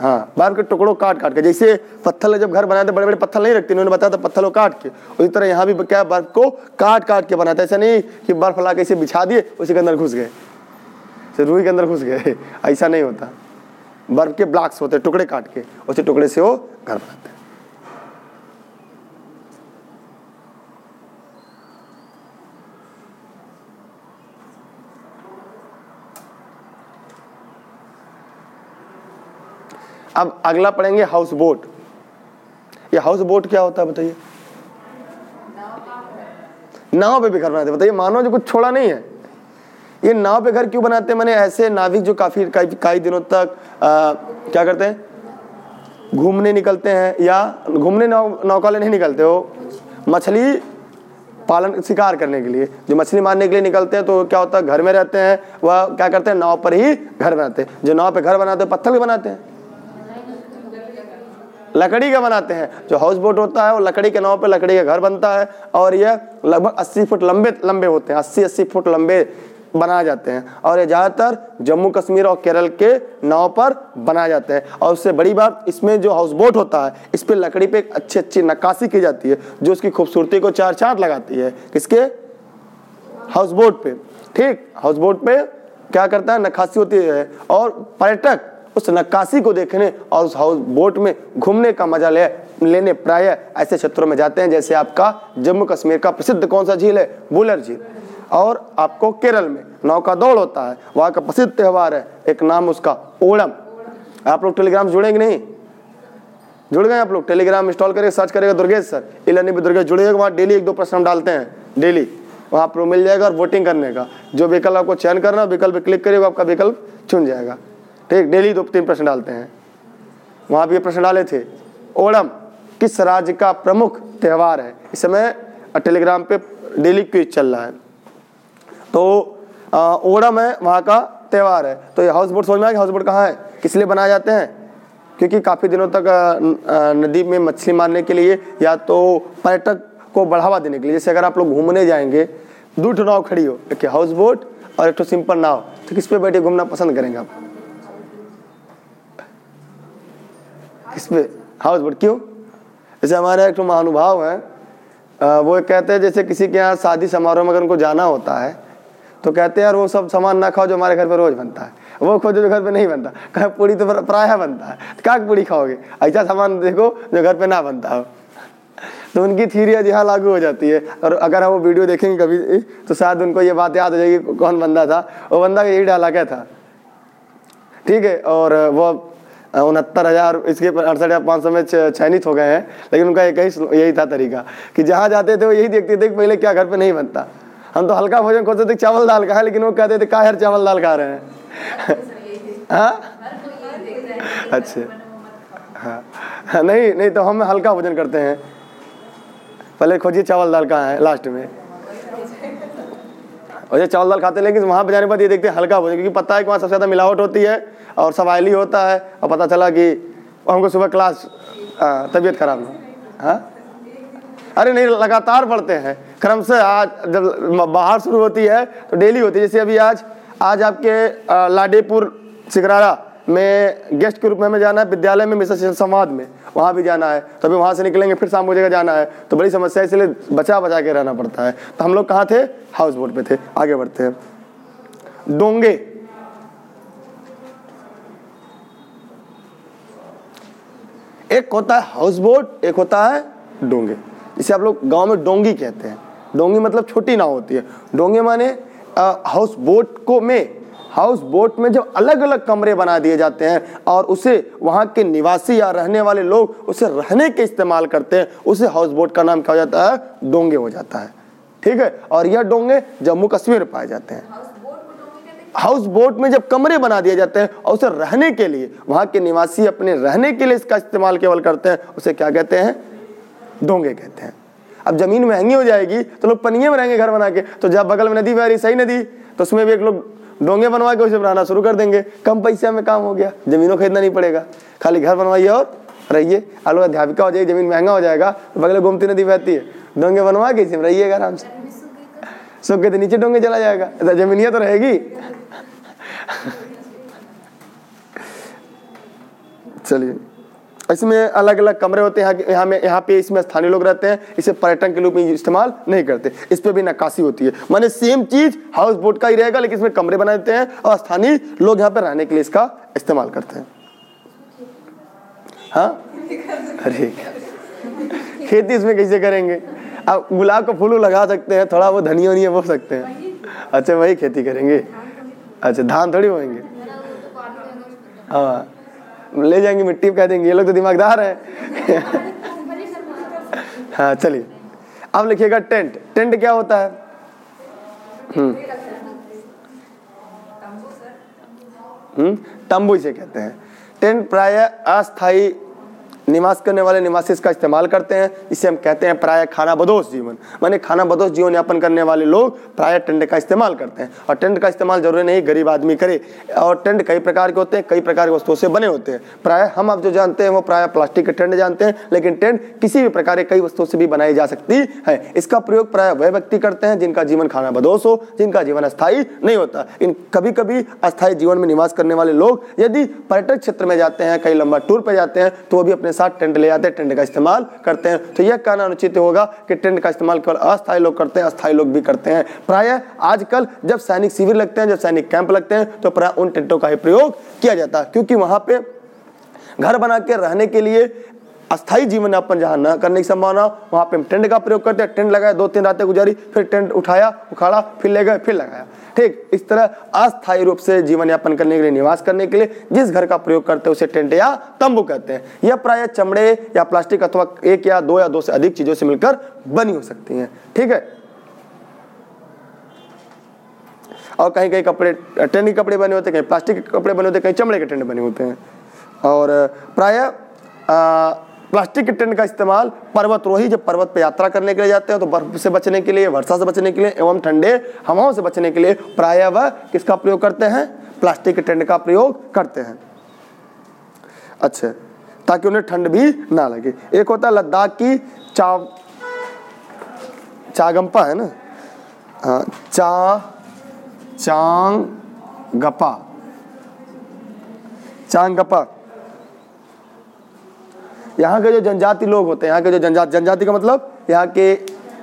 हाँ बर्फ़ के टुकड़ों काट काट के जैसे पत्थर जब घर बनाए थे बड़े बड़े पत्थर नहीं रखते, उन्होंने बताया था पत्थर काट के, उसी तरह यहाँ भी क्या बर्फ़ को काट काट के बनाते ऐसा नहीं कि बर्फ़ ला के इसे बिछा दिए, उसी के अंदर घुस गए। रूई के अंदर घुस गए, *laughs* ऐसा नहीं होता। बर्फ़ के ब्लॉक्स होते टुकड़े काट के, उसी टुकड़े से वो घर बनाते अब अगला पढ़ेंगे हाउस बोट ये हाउस बोट क्या होता है बताइए? नाव पे भी घर बनाते बताइए मानो जो कुछ छोड़ा नहीं है। ये नाव पे घर क्यों बनाते हैं? मैंने ऐसे नाविक जो काफ़ी कई दिनों तक आ, क्या करते हैं? घूमने निकलते हैं या घूमने नाव नौकाले नहीं निकलते हो? मछली पालन शिकार करने के लिए। जो मछली मारने के लिए निकलते हैं तो क्या होता है? घर में रहते हैं। वह क्या करते हैं? नाव पर ही घर बनाते हैं। जो नाव पे घर बनाते हैं पत्थर भी बनाते हैं। लकड़ी का बनाते हैं। जो हाउस बोट होता है, वो लकड़ी के नाव पे लकड़ी का घर बनता है और ये लगभग 80 फुट लंबे लंबे होते हैं। 80 80 फुट लंबे बनाए जाते हैं और ये ज़्यादातर जम्मू कश्मीर और केरल के नाव पर बनाए जाते हैं। और उससे बड़ी बात, इसमें जो हाउस बोट होता है, इस पर लकड़ी पे अच्छी अच्छी नक्काशी की जाती है, जो उसकी खूबसूरती को चार चाँद लगाती है। किसके? हाउस बोट पे। ठीक हाउस बोट पे क्या करता है? नक्काशी होती है और पर्यटक उस नक्काशी को देखने और उस हाउस बोट में घूमने का मज़ा ले, लेने प्राय ऐसे क्षेत्रों में जाते हैं, जैसे आपका जम्मू कश्मीर का प्रसिद्ध कौन सा झील है? बुलर झील। और आपको केरल में नौका दौड़ होता है, वहाँ का प्रसिद्ध त्यौहार है, एक नाम उसका ओणम। आप लोग टेलीग्राम जुड़ेंगे नहीं? जुड़ गए आप लोग? टेलीग्राम इंस्टॉल करके सर्च करेगा दुर्गेश सर। इलानी भी दुर्गेश जुड़ेगा वहाँ डेली एक दो प्रश्न डालते हैं डेली वहाँ पर मिल जाएगा और वोटिंग करने का। जो विकल्प आपको चयन करना विकल्प क्लिक करिएगा आपका विकल्प चुन जाएगा। ठीक डेली दो तीन प्रश्न डालते हैं। वहाँ भी ये प्रश्न डाले थे, ओणम किस राज्य का प्रमुख त्यौहार है? इस समय टेलीग्राम पे डेली क्विज चल रहा है। तो ओणम है, वहाँ का त्यौहार है। तो ये हाउस बोट समझ में आया हाउस बोट कहाँ है? किस लिए बनाए जाते हैं? क्योंकि काफ़ी दिनों तक नदी में मछली मारने के लिए या तो पर्यटक को बढ़ावा देने के लिए, जैसे अगर आप लोग घूमने जाएँगे, दो नाव खड़ी हो, एक हाउस बोट और एक तो सिंपल नाव। तो किस पे बैठे घूमना पसंद करेंगे आप? किस पे हाउस बोट क्यों? जैसे हमारे एक तो महानुभाव हैं वो कहते हैं, जैसे किसी के यहाँ शादी समारोह में अगर उनको जाना होता है तो कहते हैं, यार, वो सब सामान ना खाओ जो हमारे घर पर रोज बनता है। वो खोजो जो घर पे नहीं बनता, कहे, पूरी तो प्राय बनता है। तो क्या पूरी खाओगे? ऐसा सामान देखो जो घर पे ना बनता हो। तो उनकी थीरी आज यहाँ लागू हो जाती है। और अगर हम वो वीडियो देखेंगे कभी तो शायद उनको ये बात याद हो जाएगी कौन बंदा था। वो बंदा यही डाला क्या था? ठीक है, और वो उनहत्तर हज़ार, इसके अड़सठ हज़ार पाँच सौ में चयनित हो गए हैं। लेकिन उनका एक ही यही था तरीका कि जहाँ जाते थे वो यही देखते थे कि पहले क्या घर पे नहीं बनता। हम तो हल्का भोजन खोजते थे चावल दाल का है, लेकिन वो कहते थे, का हर चावल दाल खा रहे हैं? *laughs* हाँ? अच्छा। हाँ। *laughs* नहीं नहीं तो हम हल्का भोजन करते हैं। पहले खोजिए चावल दाल कहाँ है लास्ट में। और ये चावल दाल खाते हैं लेकिन वहाँ पर जाने पर ये देखते हैं हल्का भोजन, क्योंकि पता है कि वहाँ सबसे ज़्यादा मिलावट होती है। और आयली होता है और पता चला कि हमको सुबह क्लास तबीयत खराब ना हाँ? अरे नहीं, लगातार पढ़ते हैं। क्रम से आज जब बाहर शुरू होती है तो डेली होती है। जैसे अभी आज आज आपके लाडेपुर सिकरारा में गेस्ट के रूप में हमें जाना है, विद्यालय में मिश्र संवाद में। वहाँ भी जाना है। तो अभी वहाँ से निकलेंगे, फिर शाम को जगह जाना है। तो बड़ी समस्या इसलिए बचा बचा के रहना पड़ता है। तो हम लोग कहाँ थे? हाउस बोट पे थे। आगे बढ़ते हैं। डोंगे। एक होता है हाउस बोट एक होता है डोंगे। जिसे आप लोग गाँव में डोंगी कहते हैं। डोंगी मतलब छोटी नाव होती है। डोंगे माने हाउस बोट को में हाउस बोट में जब अलग अलग कमरे बना दिए जाते हैं और उसे वहाँ के निवासी या रहने वाले लोग उसे रहने के इस्तेमाल करते हैं, उसे हाउस बोट का नाम क्या हो जाता है? डोंगे हो जाता है। ठीक है? और यह डोंगे जम्मू कश्मीर में पाए जाते हैं। हाउस बोट में जब कमरे बना दिए जाते हैं और उसे रहने के लिए वहाँ के निवासी अपने रहने के लिए इसका इस्तेमाल केवल करते हैं उसे क्या कहते हैं? डोंगे कहते हैं। अब ज़मीन महँगी हो जाएगी तो लोग पनिए में रहेंगे घर बना के तो जब बगल में नदी बह रही सही नदी तो उसमें भी एक लोग डोंगे बनवा के उसे बनाना शुरू कर देंगे। कम पैसे में काम हो गया जमीनों खरीदना नहीं पड़ेगा। खाली घर बनवाइए और रहिए। आलू अध्यापिका हो जाएगी ज़मीन महँगा हो जाएगा तो बगल गोमती नदी बहती है डोंगे बनवा के इसी में रहिएगा आराम से। सूख के तो नीचे डोंगे चला जाएगा तो जमीनिया तो रहेगी। *laughs* चलिए। इसमें अलग अलग कमरे होते हैं, यहाँ में यहाँ पे इसमें स्थानीय लोग रहते हैं, इसे पर्यटन के रूप में इस्तेमाल नहीं करते। इस पर भी नक्काशी होती है। माने सेम चीज़ हाउस बोट का ही रहेगा, लेकिन इसमें कमरे बना देते हैं और स्थानीय लोग यहाँ पे रहने के लिए इसका इस्तेमाल करते हैं। हाँ? अरे *laughs* खेती इसमें कैसे करेंगे? आप गुलाब का फूल लगा सकते हैं, थोड़ा वो धनिया वनिया बो सकते हैं। अच्छा वही खेती करेंगे। अच्छा धान थोड़ी बोएँगे? हाँ। ले जाएँगे मिट्टी, कह देंगे, ये लोग तो दिमागदार हैं। हाँ चलिए। अब लिखिएगा टेंट। टेंट क्या होता है? हम्म। हम्म तंबू इसे कहते हैं। टेंट प्राय अस्थाई निवास करने वाले निवासी इसका इस्तेमाल करते हैं। इसे हम कहते हैं प्राय खाना बदोश जीवन। माने खाना बदोश जीवन यापन करने वाले लोग प्राय टेंट का इस्तेमाल करते हैं। और टेंट का इस्तेमाल ज़रूरी नहीं, गरीब आदमी करे। और टेंट कई प्रकार के होते हैं, कई प्रकार की वस्तुओं से बने होते हैं। प्राय हम अब जो जानते हैं, वो प्राय प्लास्टिक के टेंट जानते हैं, लेकिन टेंट किसी भी प्रकार के कई वस्तुओं से भी बनाई जा सकती है। इसका प्रयोग प्राय वह व्यक्ति करते हैं, जिनका जीवन खाना बदोश हो, जिनका जीवन अस्थायी नहीं होता। इन कभी कभी अस्थायी जीवन में निवास करने वाले लोग यदि पर्यटक क्षेत्र में जाते हैं कई लंबा टूर पर जाते हैं तो वो भी अपने साथ टेंट ले जाते हैं, टेंट का इस्तेमाल करते हैं। तो यह कहना अनुचित होगा कि टेंट का इस्तेमाल केवल अस्थायी लोग करते हैं, अस्थायी लोग भी करते हैं। प्राय आजकल जब सैनिक शिविर लगते हैं, जब सैनिक कैंप लगते हैं तो प्राय उन टेंटों का ही प्रयोग किया जाता है, क्योंकि वहाँ पे घर बना के रहने के लिए अस्थायी जीवन यापन जहाँ न करने की संभावना, वहाँ पे हम टेंट का प्रयोग करते हैं। टेंट लगाया, दो तीन रातें गुजारी, फिर टेंट उठाया, उखाड़ा, फिर ले गए, फिर लगाया। ठीक, इस तरह अस्थायी रूप से जीवन यापन करने के लिए, निवास करने के लिए, जिस घर का प्रयोग करते हैं, उसे टेंट या तंबू कहते हैं। यह प्राय चमड़े या प्लास्टिक अथवा एक या दो या दो से अधिक चीज़ों से मिलकर बनी हो सकती है। ठीक है? और कहीं कहीं कपड़े, टेंट के कपड़े बने होते हैं, कहीं प्लास्टिक के कपड़े बने होते हैं, कहीं चमड़े के टेंट बने होते हैं। और प्राय प्लास्टिक के टेंट का इस्तेमाल पर्वतरोही जब पर्वत पर यात्रा करने के लिए जाते हैं तो बर्फ़ से बचने के लिए, वर्षा से बचने के लिए एवं ठंडे हवाओं से बचने के लिए प्राय वह किसका प्रयोग करते हैं? प्लास्टिक के टेंट का प्रयोग करते हैं। अच्छा ताकि उन्हें ठंड भी ना लगे। एक होता है लद्दाख की चा चागंपा, है ना? चा चांग गपा चांग गपा यहाँ के जो जनजाति लोग होते हैं, यहाँ के जो जनजाति जनजाति का मतलब यहाँ के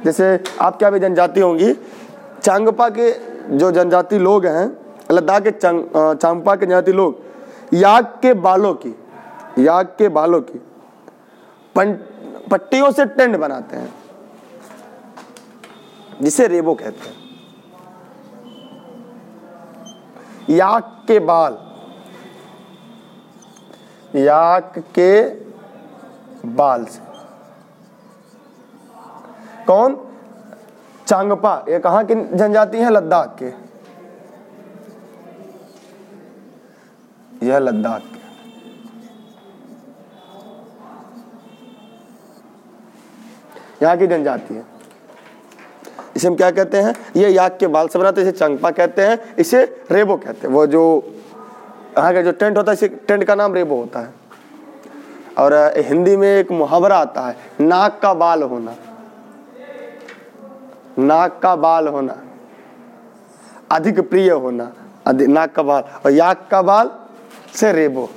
जैसे आप क्या भी जनजाति होंगी, चांगपा के जो जनजाति लोग हैं, लद्दाख के चांग चांगपा के जनजाति लोग, याग के बालों की, याग के बालों की पट्टियों से टेंट बनाते हैं, जिसे रेबो कहते हैं। याग के बाल याक के बाल से। कौन? चांगपा। ये कहाँ की जनजाति है? लद्दाख के। यह लद्दाख के। यहाँ की जनजाति है। इसे हम क्या कहते हैं? ये याक के बाल से बनाते हैं, इसे चंगपा कहते हैं, इसे रेबो कहते हैं। वो जो, यहाँ का जो टेंट होता है, इसे टेंट का नाम रेबो होता है। और हिंदी में एक मुहावरा आता है, नाक का बाल होना। नाक का बाल होना। अधिक प्रिय होना। अधिक नाक का बाल। और याक का बाल से रेबो।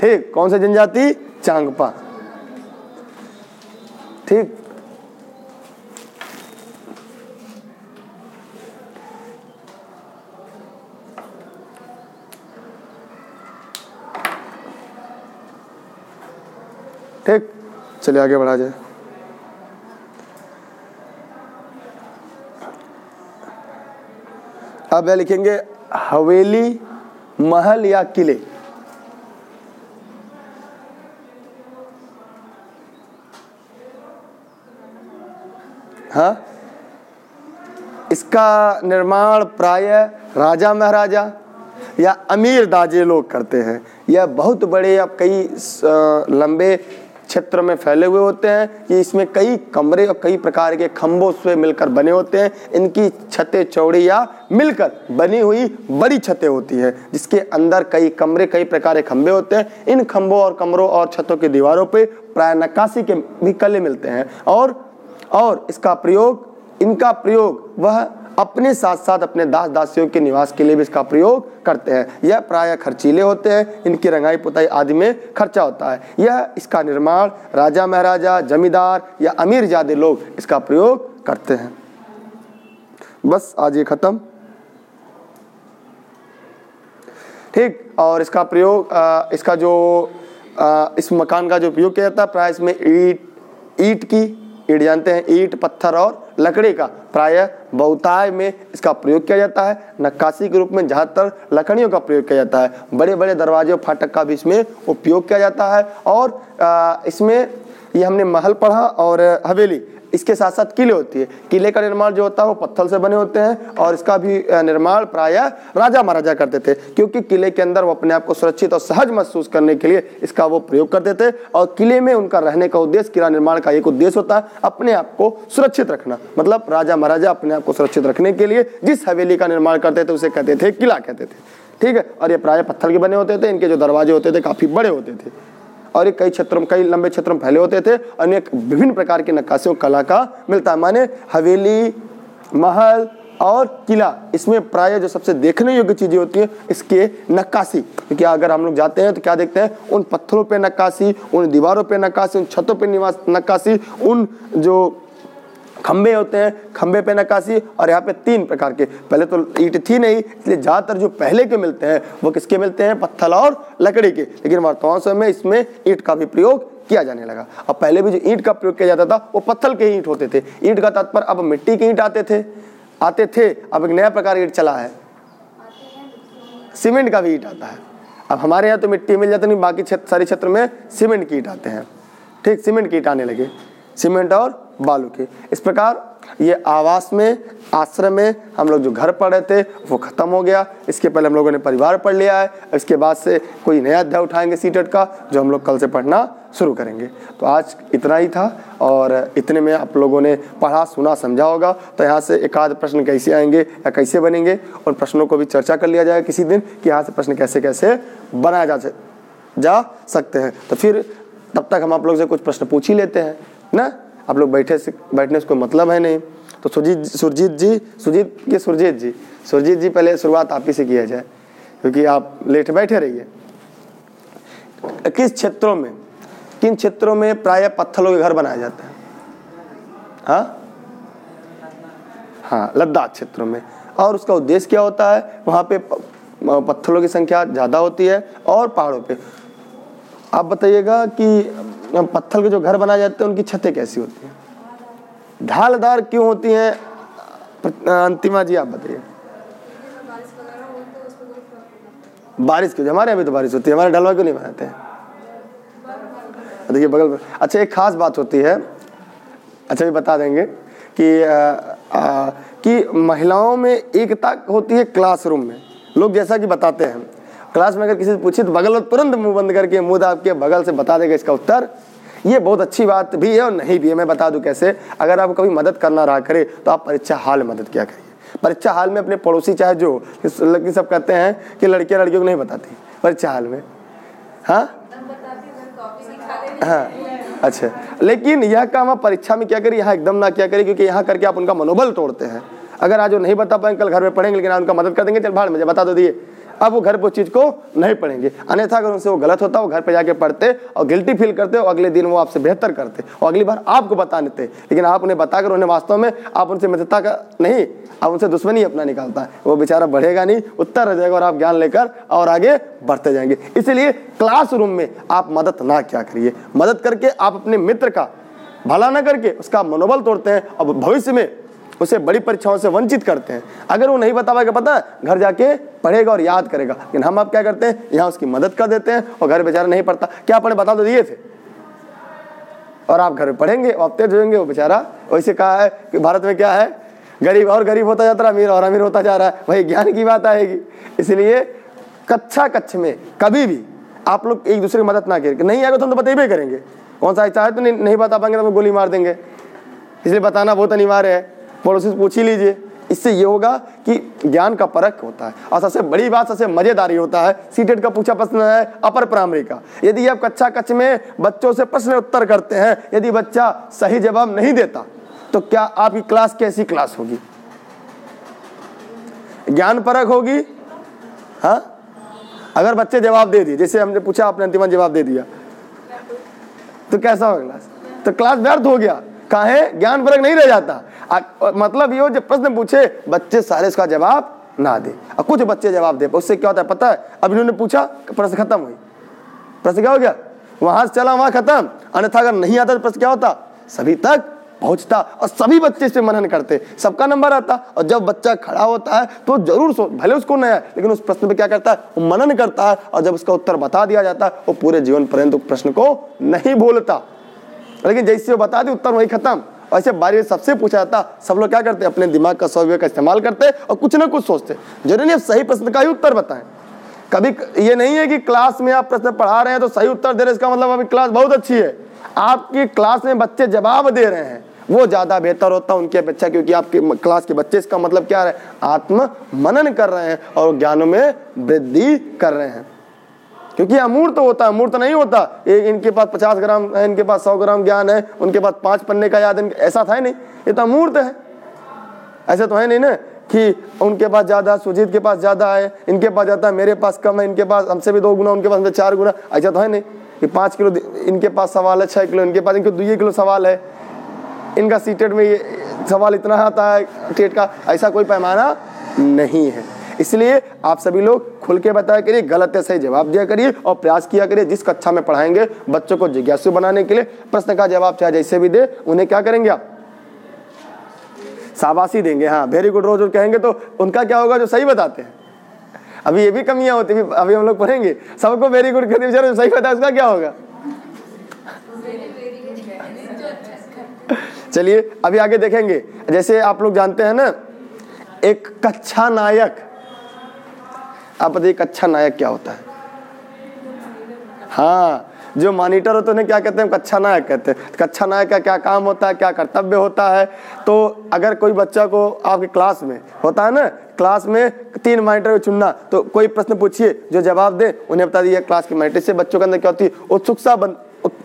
ठीक, कौन सा जनजाति? चांगपा। ठीक ठीक चलिए आगे बढ़ा जाए। अब लिखेंगे, हवेली, महल या किले। हाँ? इसका निर्माण प्राय राजा महाराजा या अमीर दाजे लोग करते हैं। यह बहुत बड़े या कई लंबे क्षेत्र में फैले हुए होते हैं ये इसमें कई कमरे और कई प्रकार के खम्भों से मिलकर बने होते हैं। इनकी छतें, चौड़ी या मिलकर बनी हुई बड़ी छतें होती है, जिसके अंदर कई कमरे, कई प्रकार के खंभे होते हैं। इन खम्भों और कमरों और छतों की दीवारों पर प्राय नक्काशी के भी कले मिलते हैं। और और इसका प्रयोग, इनका प्रयोग, वह अपने साथ साथ अपने दास दासियों के निवास के लिए भी इसका प्रयोग करते हैं। यह प्राय खर्चीले होते हैं इनकी रंगाई पुताई आदि में खर्चा होता है। यह इसका निर्माण राजा महाराजा जमींदार या अमीर ज़्यादा लोग इसका प्रयोग करते हैं। बस आज ये खत्म। ठीक और इसका प्रयोग इसका जो आ, इस मकान का जो उपयोग किया जाता है प्राय इसमें ईट ईट की ईट जानते हैं ईट पत्थर और लकड़ी का। प्राय बहुताय में इसका प्रयोग किया जाता है। नक्काशी के रूप में ज़्यादातर लकड़ियों का प्रयोग किया जाता है। बड़े बड़े दरवाजे और फाटक का भी इसमें उपयोग किया जाता है। और इसमें ये हमने महल पढ़ा और हवेली। इसके साथ साथ किले होती है। किले का निर्माण जो होता है वो पत्थर से बने होते हैं और इसका भी निर्माण प्राय राजा महाराजा करते थे, क्योंकि किले के अंदर वो अपने आप को सुरक्षित और सहज महसूस करने के लिए इसका वो प्रयोग करते थे और किले में उनका रहने का उद्देश्य, किला निर्माण का एक उद्देश्य होता है, अपने आप को सुरक्षित रखना। मतलब राजा महाराजा अपने आप को सुरक्षित रखने के लिए जिस हवेली का निर्माण करते थे, उसे कहते थे, किला कहते थे। ठीक है? और ये प्राय पत्थर के बने होते थे, इनके जो दरवाजे होते थे, काफ़ी बड़े होते थे। और ये कई क्षेत्रों, कई लंबे क्षेत्रों में फैले होते थे अनेक विभिन्न प्रकार की नक्काशियों कला का मिलता है। माने हवेली, महल और किला, इसमें प्राय जो सबसे देखने योग्य चीज़ें होती है, इसके नक्काशी। क्योंकि अगर हम लोग जाते हैं तो क्या देखते हैं? उन पत्थरों पे नक्काशी, उन दीवारों पे नक्काशी, उन छतों पे निवास, नक्काशी, उन जो खंबे होते हैं खंबे पे नक्काशी और यहाँ पे तीन प्रकार के। पहले तो ईट थी नहीं, इसलिए ज़्यादातर जो पहले के मिलते हैं, वो किसके मिलते हैं? पत्थर और लकड़ी के। लेकिन वर्तमान समय में इसमें ईट का भी प्रयोग किया जाने लगा। अब पहले भी जो ईंट का प्रयोग किया जाता था, वो पत्थर के ईंट होते थे। ईंट का तात्पर्य, अब मिट्टी के ईंट आते थे। आते थे, अब एक नया प्रकार ईंट चला है। सीमेंट का भी ईंट आता है। अब हमारे यहाँ तो मिट्टी मिल जाती नहीं, बाकी सारे क्षेत्र में सीमेंट की ईंट आते हैं। ठीक, सीमेंट की ईंट आने लगे। सीमेंट और बालू के। इस प्रकार ये आवास में, आश्रम में हम लोग जो घर पढ़ रहे थे, वो ख़त्म हो गया। इसके पहले हम लोगों ने परिवार पढ़ लिया है। इसके बाद से कोई नया अध्याय उठाएँगे सीटेट का, जो हम लोग कल से पढ़ना शुरू करेंगे। तो आज इतना ही था, और इतने में आप लोगों ने पढ़ा, सुना, समझा होगा। तो यहाँ से एक आध प्रश्न कैसे आएँगे या कैसे बनेंगे उन प्रश्नों को भी चर्चा कर लिया जाएगा किसी दिन, कि यहाँ से प्रश्न कैसे कैसे बनाया जा जा सकते हैं। तो फिर तब तक हम आप लोग से कुछ प्रश्न पूछ ही लेते हैं, ना? आप लोग बैठे से, बैठने से कोई मतलब है नहीं। तो सुजीत, सुरजीत जी, सुजीत के सुरजीत जी सुरजीत जी पहले शुरुआत आप ही से किया जाए, क्योंकि आप लेट बैठे रहिए। किस क्षेत्रों में, किन क्षेत्रों में प्राय पत्थरों के घर बनाए जाते हैं? हाँ? हाँ लद्दाख क्षेत्रों में। और उसका उद्देश्य क्या होता है? वहाँ पे पत्थरों की संख्या ज़्यादा होती है और पहाड़ों पे। आप बताइएगा कि पत्थर के जो घर बनाए जाते हैं उनकी छतें कैसी होती हैं? ढालदार क्यों होती हैं? अंतिमा जी आप बताइए। बारिश की हमारे यहाँ भी तो बारिश होती है। हमारे ढलवा क्यों नहीं बनाते हैं। देखिए बगल में अच्छा एक खास बात होती है। अच्छा ये बता देंगे कि आ, आ, कि महिलाओं में एकता होती है क्लासरूम में। लोग जैसा कि बताते हैं क्लास में अगर किसी से पूछे तो बगल तुरंत मुँह बंद करके मुँह आपके बगल से बता देगा इसका उत्तर। ये बहुत अच्छी बात भी है और नहीं भी है, मैं बता दूँ कैसे। अगर आपको कभी मदद करना रहा करे तो आप परीक्षा हाल में मदद किया करिए। परीक्षा हाल में अपने पड़ोसी, चाहे जो लड़की सब कहते हैं कि लड़कियाँ लड़कियों को नहीं बताती, परीक्षा हाल में। हाँ? हाँ अच्छा। लेकिन यह काम आप परीक्षा में क्या करिए, यहाँ एकदम ना क्या करिए, क्योंकि यहाँ करके आप उनका मनोबल तोड़ते हैं। अगर आज वो नहीं बता पाएँगे कल घर में पढ़ेंगे, लेकिन उनका मदद कर देंगे, चल भाड़ में बता दो, दिए। अब वो घर पर चीज़ को नहीं पढ़ेंगे। अन्यथा अगर उनसे वो गलत होता, वो घर पर जाके पढ़ते और गिल्टी फील करते और अगले दिन वो आपसे बेहतर करते और अगली बार आपको बता देते। लेकिन आप उन्हें बताकर उन्हें वास्तव में आप उनसे मित्रता का नहीं, आप उनसे दुश्मनी अपना निकालता है। वो बेचारा बढ़ेगा नहीं उत्तर रह जाएगा और आप ज्ञान लेकर और आगे बढ़ते जाएँगे। इसलिए क्लासरूम में आप मदद ना क्या करिए। मदद करके आप अपने मित्र का भला ना करके उसका मनोबल तोड़ते हैं और भविष्य में उसे बड़ी परीक्षाओं से वंचित करते हैं। अगर वो नहीं बता पाएगा पता है घर जाके पढ़ेगा और याद करेगा। लेकिन हम आप क्या करते हैं? यहाँ उसकी मदद कर देते हैं और घर बेचारा नहीं पढ़ता। क्या पढ़े? बता तो दिए थे। और आप घर में पढ़ेंगे और तेज होंगे वो बेचारा वैसे कहा है कि भारत में क्या है? गरीब और गरीब होता जाता है अमीर और अमीर होता जा रहा है। वही ज्ञान की बात आएगी। इसलिए कक्षा कच्छ में कभी भी आप लोग एक दूसरे की मदद ना करें। नहीं आएगा तो हम तो बतेबे करेंगे। कौन सा चाहे तो नहीं, नहीं बता पाएँगे तो गोली मार देंगे। इसलिए बताना बहुत अनिवार्य है। पड़ोसी से पूछ ही लीजिए। इससे ये होगा कि ज्ञान का परख होता है और सबसे बड़ी बात, सबसे मजेदारी होता है सीटेट का पूछा प्रश्न है अपर प्राइमरी का। यदि आप कक्षा कक्ष में बच्चों से प्रश्न उत्तर करते हैं, यदि बच्चा सही जवाब नहीं देता तो क्या आपकी क्लास कैसी क्लास होगी? ज्ञान परख होगी? हाँ? अगर बच्चे जवाब दे दिए, जैसे हमने पूछा, आपने अंतिम जवाब दे दिया। तो कैसा होगा क्लास तो क्लास व्यर्थ हो गया। काहे ज्ञान परक नहीं रह जाता। मतलब ये जब प्रश्न पूछे, बच्चे सारे इसका जवाब ना दे। और कुछ बच्चे जवाब दे, उससे क्या होता है पता है? अब इन्होंने पूछा प्रश्न खत्म हुई। प्रश्न क्या हो गया? वहाँ से चला, वहाँ खत्म। अन्यथा अगर नहीं आता तो प्रश्न क्या होता? सभी तक पहुँचता। और सभी बच्चे इस मनन करते। सबका नंबर आता। और जब बच्चा खड़ा होता है तो ज़रूर सो, भले उसको नया लेकिन उस प्रश्न पे क्या करता है? वो मनन करता है। और जब उसका उत्तर बता दिया जाता है वो पूरे जीवन पर्यंत प्रश्न को नहीं भूलता। लेकिन जैसे वो बता दी, उत्तर वही खत्म। ऐसे में सबसे पूछा जाता, सब लोग क्या करते, अपने दिमाग का सौव्य का इस्तेमाल करते और कुछ ना कुछ सोचते। ज़रूरी नहीं सही प्रश्न का ही उत्तर बताएँ। कभी ये नहीं है कि क्लास में आप प्रश्न पढ़ा रहे हैं तो सही उत्तर दे रहे इसका मतलब अभी क्लास बहुत अच्छी है। आपकी क्लास में बच्चे जवाब दे रहे हैं, वो ज़्यादा बेहतर होता है उनकी अपेक्षा क्योंकि आपके क्लास के बच्चे इसका मतलब क्या है आत्म मनन कर रहे हैं और ज्ञानों में वृद्धि कर रहे हैं। क्योंकि अमूर्त होता है, अमूर्त नहीं होता। ये इनके पास पचास ग्राम है, इनके पास सौ ग्राम ज्ञान है, उनके पास पाँच पन्ने का याद ऐसा था नहीं। ये तो अमूर्त है। ऐसा तो है नहीं ना कि उनके पास ज़्यादा, सुजीत के पास ज़्यादा है, इनके पास ज़्यादा, मेरे पास कम है, इनके पास हमसे भी दो गुना, उनके पास हमसे चार गुना। ऐसा तो है नहीं कि पाँच किलो इनके पास सवाल है छः किलो, इनके पास इनके दो किलो सवाल है। इनका सीटेट में ये सवाल इतना आता है, टेट का, ऐसा कोई पैमाना नहीं है। इसलिए आप सभी लोग खुल के बताया करिए, गलत या सही जवाब दिया करिए और प्रयास किया करिए जिस कक्षा में पढ़ाएँगे बच्चों को जिज्ञासु बनाने के लिए। प्रश्न का जवाब चाहे जैसे भी दे, उन्हें क्या करेंगे आप? शाबाशी देंगे हाँ वेरी गुड रोज कहेंगे तो उनका क्या होगा जो सही बताते हैं? अभी ये भी कमियाँ होती है, अभी हम लोग पढ़ेंगे, सबको वेरी गुड कहते बेचारे सही बताया, उसका क्या होगा? चलिए, अभी आगे देखेंगे, जैसे आप लोग जानते हैं ना, एक कच्छा नायक आप बताइए कच्छा नायक क्या होता है? हाँ जो मॉनिटर होते हैं क्या कहते हैं? कच्छा नायक कहते हैं। कच्छा नायक का क्या काम होता है, क्या कर्तव्य होता है? तो अगर कोई बच्चा को आपके क्लास में, होता है ना? क्लास में तीन मॉनिटर को चुनना तो कोई प्रश्न पूछिए, जो जवाब दे, उन्हें बता दिए क्लास के मॉनिटर से बच्चों के अंदर क्या होती है? उत्सुकता बन,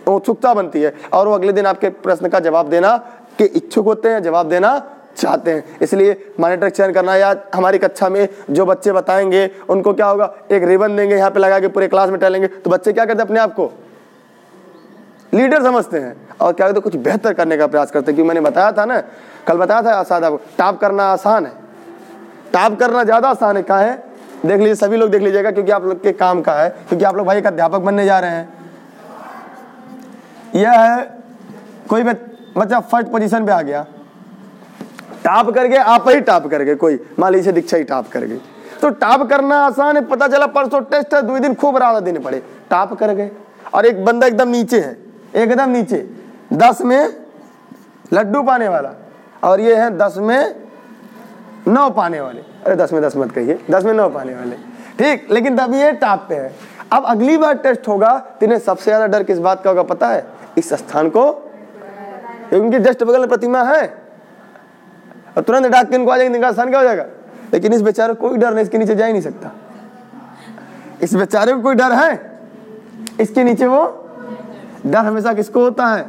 उत्सुकता बनती है। और वो अगले दिन आपके प्रश्न का जवाब देना, के इच्छुक होते हैं, जवाब देना चाहते हैं। इसलिए मॉनिटर चयन करना या हमारी कक्षा में जो बच्चे बताएँगे, उनको क्या होगा? एक रिबन देंगे, यहाँ पे लगा के पूरे क्लास में टहलेंगे तो बच्चे क्या करते हैं अपने आप को? लीडर समझते हैं। और क्या कहते कुछ बेहतर करने का प्रयास करते हैं। क्योंकि मैंने बताया था ना, कल बताया था आसाद आपको, टाप करना आसान है। टाप करना ज़्यादा आसान है। कहा है? देख लीजिए, सभी लोग देख लीजिएगा, क्योंकि आप लोग के काम का है, क्योंकि आप लोग भाई एक अध्यापक बनने जा रहे हैं। यह है, कोई बच्चा फ़र्स्ट पोजीशन पे आ गया टाप करके आप ही टाप कर गए कोई मान लीजिए दीक्षा ही टाप कर गई तो टाप करना आसान है, पता चला परसों टेस्ट है, दो दिन खूब रात देने पड़े। टाप कर गए। और एक बंदा एकदम नीचे है, एकदम नीचे। दस में लड्डू पाने वाला, और ये है दस में नौ पाने वाले। अरे दस में दस मत कहिए, दस में नौ पाने वाले। ठीक, लेकिन तब ये टॉप पे है। अब अगली बार टेस्ट होगा तो सबसे ज़्यादा डर किस बात का होगा पता है? इस स्थान को उनके जस्ट बगल में प्रतिमा है। और तुरंत डाक के इनको आ जाएँगे, इनका स्थान क्या हो जाएगा? लेकिन इस बेचारे कोई डर नहीं, इसके नीचे जा ही नहीं सकता। इस बेचारे को कोई डर है? इसके नीचे वो डर हमेशा किसको होता है?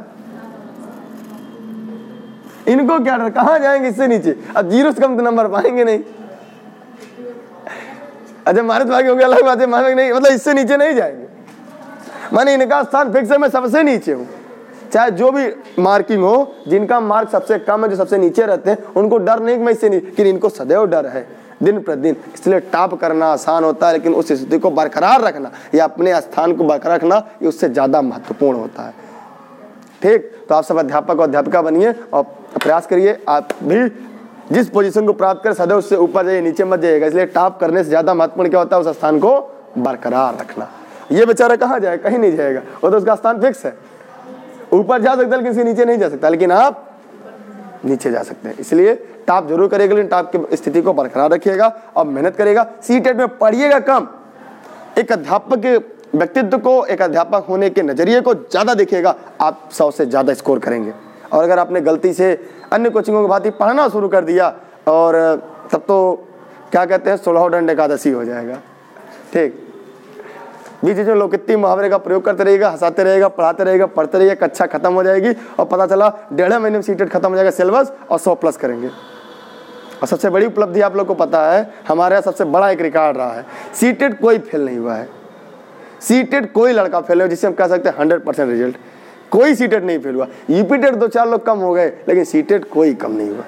इनको क्या डर, कहाँ जाएँगे इससे नीचे? अब ज़ीरो से कम तो नंबर पाएँगे नहीं। अच्छा मारे तो आगे हो अलग बात है माने नहीं मतलब इससे नीचे नहीं जाएँगे। माने इनका स्थान फिक्स है, मैं सबसे नीचे हूँ। चाहे जो भी मार्किंग हो, जिनका मार्क सबसे कम है, जो सबसे नीचे रहते हैं, उनको डर नहीं मैं इससे नहीं इनको सदैव डर है, दिन प्रतिदिन। इसलिए टॉप करना आसान होता है, लेकिन उस स्थिति को बरकरार रखना या अपने स्थान को बरकरार रखना, ये उससे ज़्यादा महत्वपूर्ण होता है। ठीक तो आप सब अध्यापक और अध्यापिका बनिए और प्रयास करिए, आप भी जिस पोजीशन को प्राप्त कर, सदैव उससे ऊपर जाइए, नीचे मत जाइएगा। इसलिए टॉप करने से ज़्यादा महत्वपूर्ण क्या होता है? उस स्थान को बरकरार रखना। ये बेचारा कहाँ जाए कहीं नहीं जाएगा। वो तो उसका स्थान फिक्स है। ऊपर जा सकता लेकिन नीचे नहीं जा सकता, लेकिन आप नीचे जा सकते हैं। इसलिए टॉप ज़रूर करेगा लेकिन टॉप की स्थिति को बरकरार रखिएगा और मेहनत करेगा सी टेट में पढ़िएगा कम। एक अध्यापक के व्यक्तित्व को, एक अध्यापक होने के नज़रिए को ज़्यादा देखिएगा, आप सौ से ज़्यादा स्कोर करेंगे। और अगर आपने गलती से अन्य कोचिंगों की भांति पढ़ना शुरू कर दिया, और तब तो क्या कहते हैं सोलह डंड एकादशी हो जाएगा। ठीक। बीच बीच में लोग कितनी मुहावरे का प्रयोग करते रहेगा हंसाते रहेगा पढ़ाते रहेगा पढ़ते रहेगा कक्षा खत्म हो जाएगी और पता चला डेढ़ महीने में सीटेट खत्म हो जाएगा सिलेबस और सौ प्लस करेंगे। और सबसे बड़ी उपलब्धि आप लोग को पता है, हमारे यहाँ सबसे बड़ा एक रिकॉर्ड रहा है। सीटेट कोई फेल नहीं हुआ है। सीटेट कोई लड़का फेल नहीं जिसे हम कह सकते हैं हंड्रेड परसेंट रिज़ल्ट कोई सीटेट नहीं फेल हुआ। यूपीटेट दो चार लोग कम हो गए, लेकिन सीटेट कोई कम नहीं हुआ।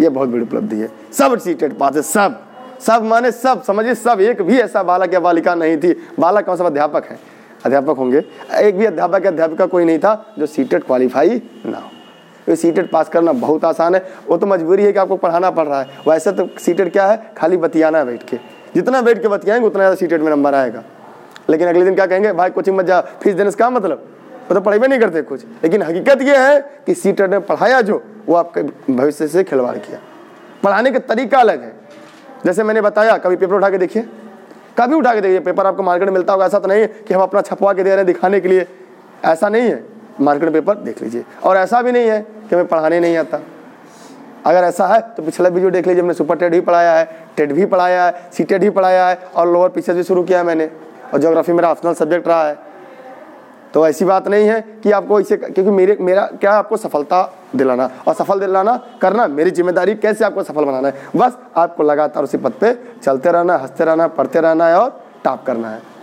ये बहुत बड़ी उपलब्धि है। सब सीटेट पास है, सब। सब माने सब, समझिए सब, एक भी ऐसा बालक या बालिका नहीं थी। बालक कौन सा अध्यापक है? अध्यापक होंगे। एक भी अध्यापक या अध्यापिका कोई नहीं था जो सीटेट क्वालिफाई ना हो। तो सीटेट पास करना बहुत आसान है। वो तो मजबूरी है कि आपको पढ़ाना पड़ रहा है। वैसे तो सीटेट क्या है? खाली बतियाना है बैठ के। जितना बैठ के बतियाएँगे, उतना ज़्यादा सीटेट में नंबर आएगा। लेकिन अगले दिन क्या कहेंगे? भाई, कोचिंग मत जा। फ़ीस देने से क्या मतलब? वो तो पढ़ाई नहीं करते कुछ। लेकिन हकीकत ये है कि सीटेट ने पढ़ाया जो, वो आपके भविष्य से खिलवाड़ किया। पढ़ाने का तरीका अलग है। जैसे मैंने बताया, कभी पेपर उठा के देखिए। कभी उठा के देखिए पेपर आपको मार्केट में मिलता होगा, ऐसा तो नहीं है कि हम अपना छपवा के दे रहे हैं दिखाने के लिए। ऐसा नहीं है। मार्केट पेपर देख लीजिए। और ऐसा भी नहीं है कि हमें पढ़ाने नहीं आता। अगर ऐसा है तो पिछला वीडियो देख लीजिए, हमने सुपर टेड भी पढ़ाया है टेड भी पढ़ाया है सी टेड भी पढ़ाया है, और लोअर पीछे भी शुरू किया है मैंने। और जोग्राफी मेरा ऑप्शनल सब्जेक्ट रहा है। तो ऐसी बात नहीं है कि आपको इसे, क्योंकि मेरे, मेरा क्या आपको सफलता दिलाना और सफल दिलाना करना, मेरी ज़िम्मेदारी कैसे आपको सफल बनाना है? बस आपको लगातार उसी पद पे चलते रहना, हँसते रहना, पढ़ते रहना है और टाप करना है।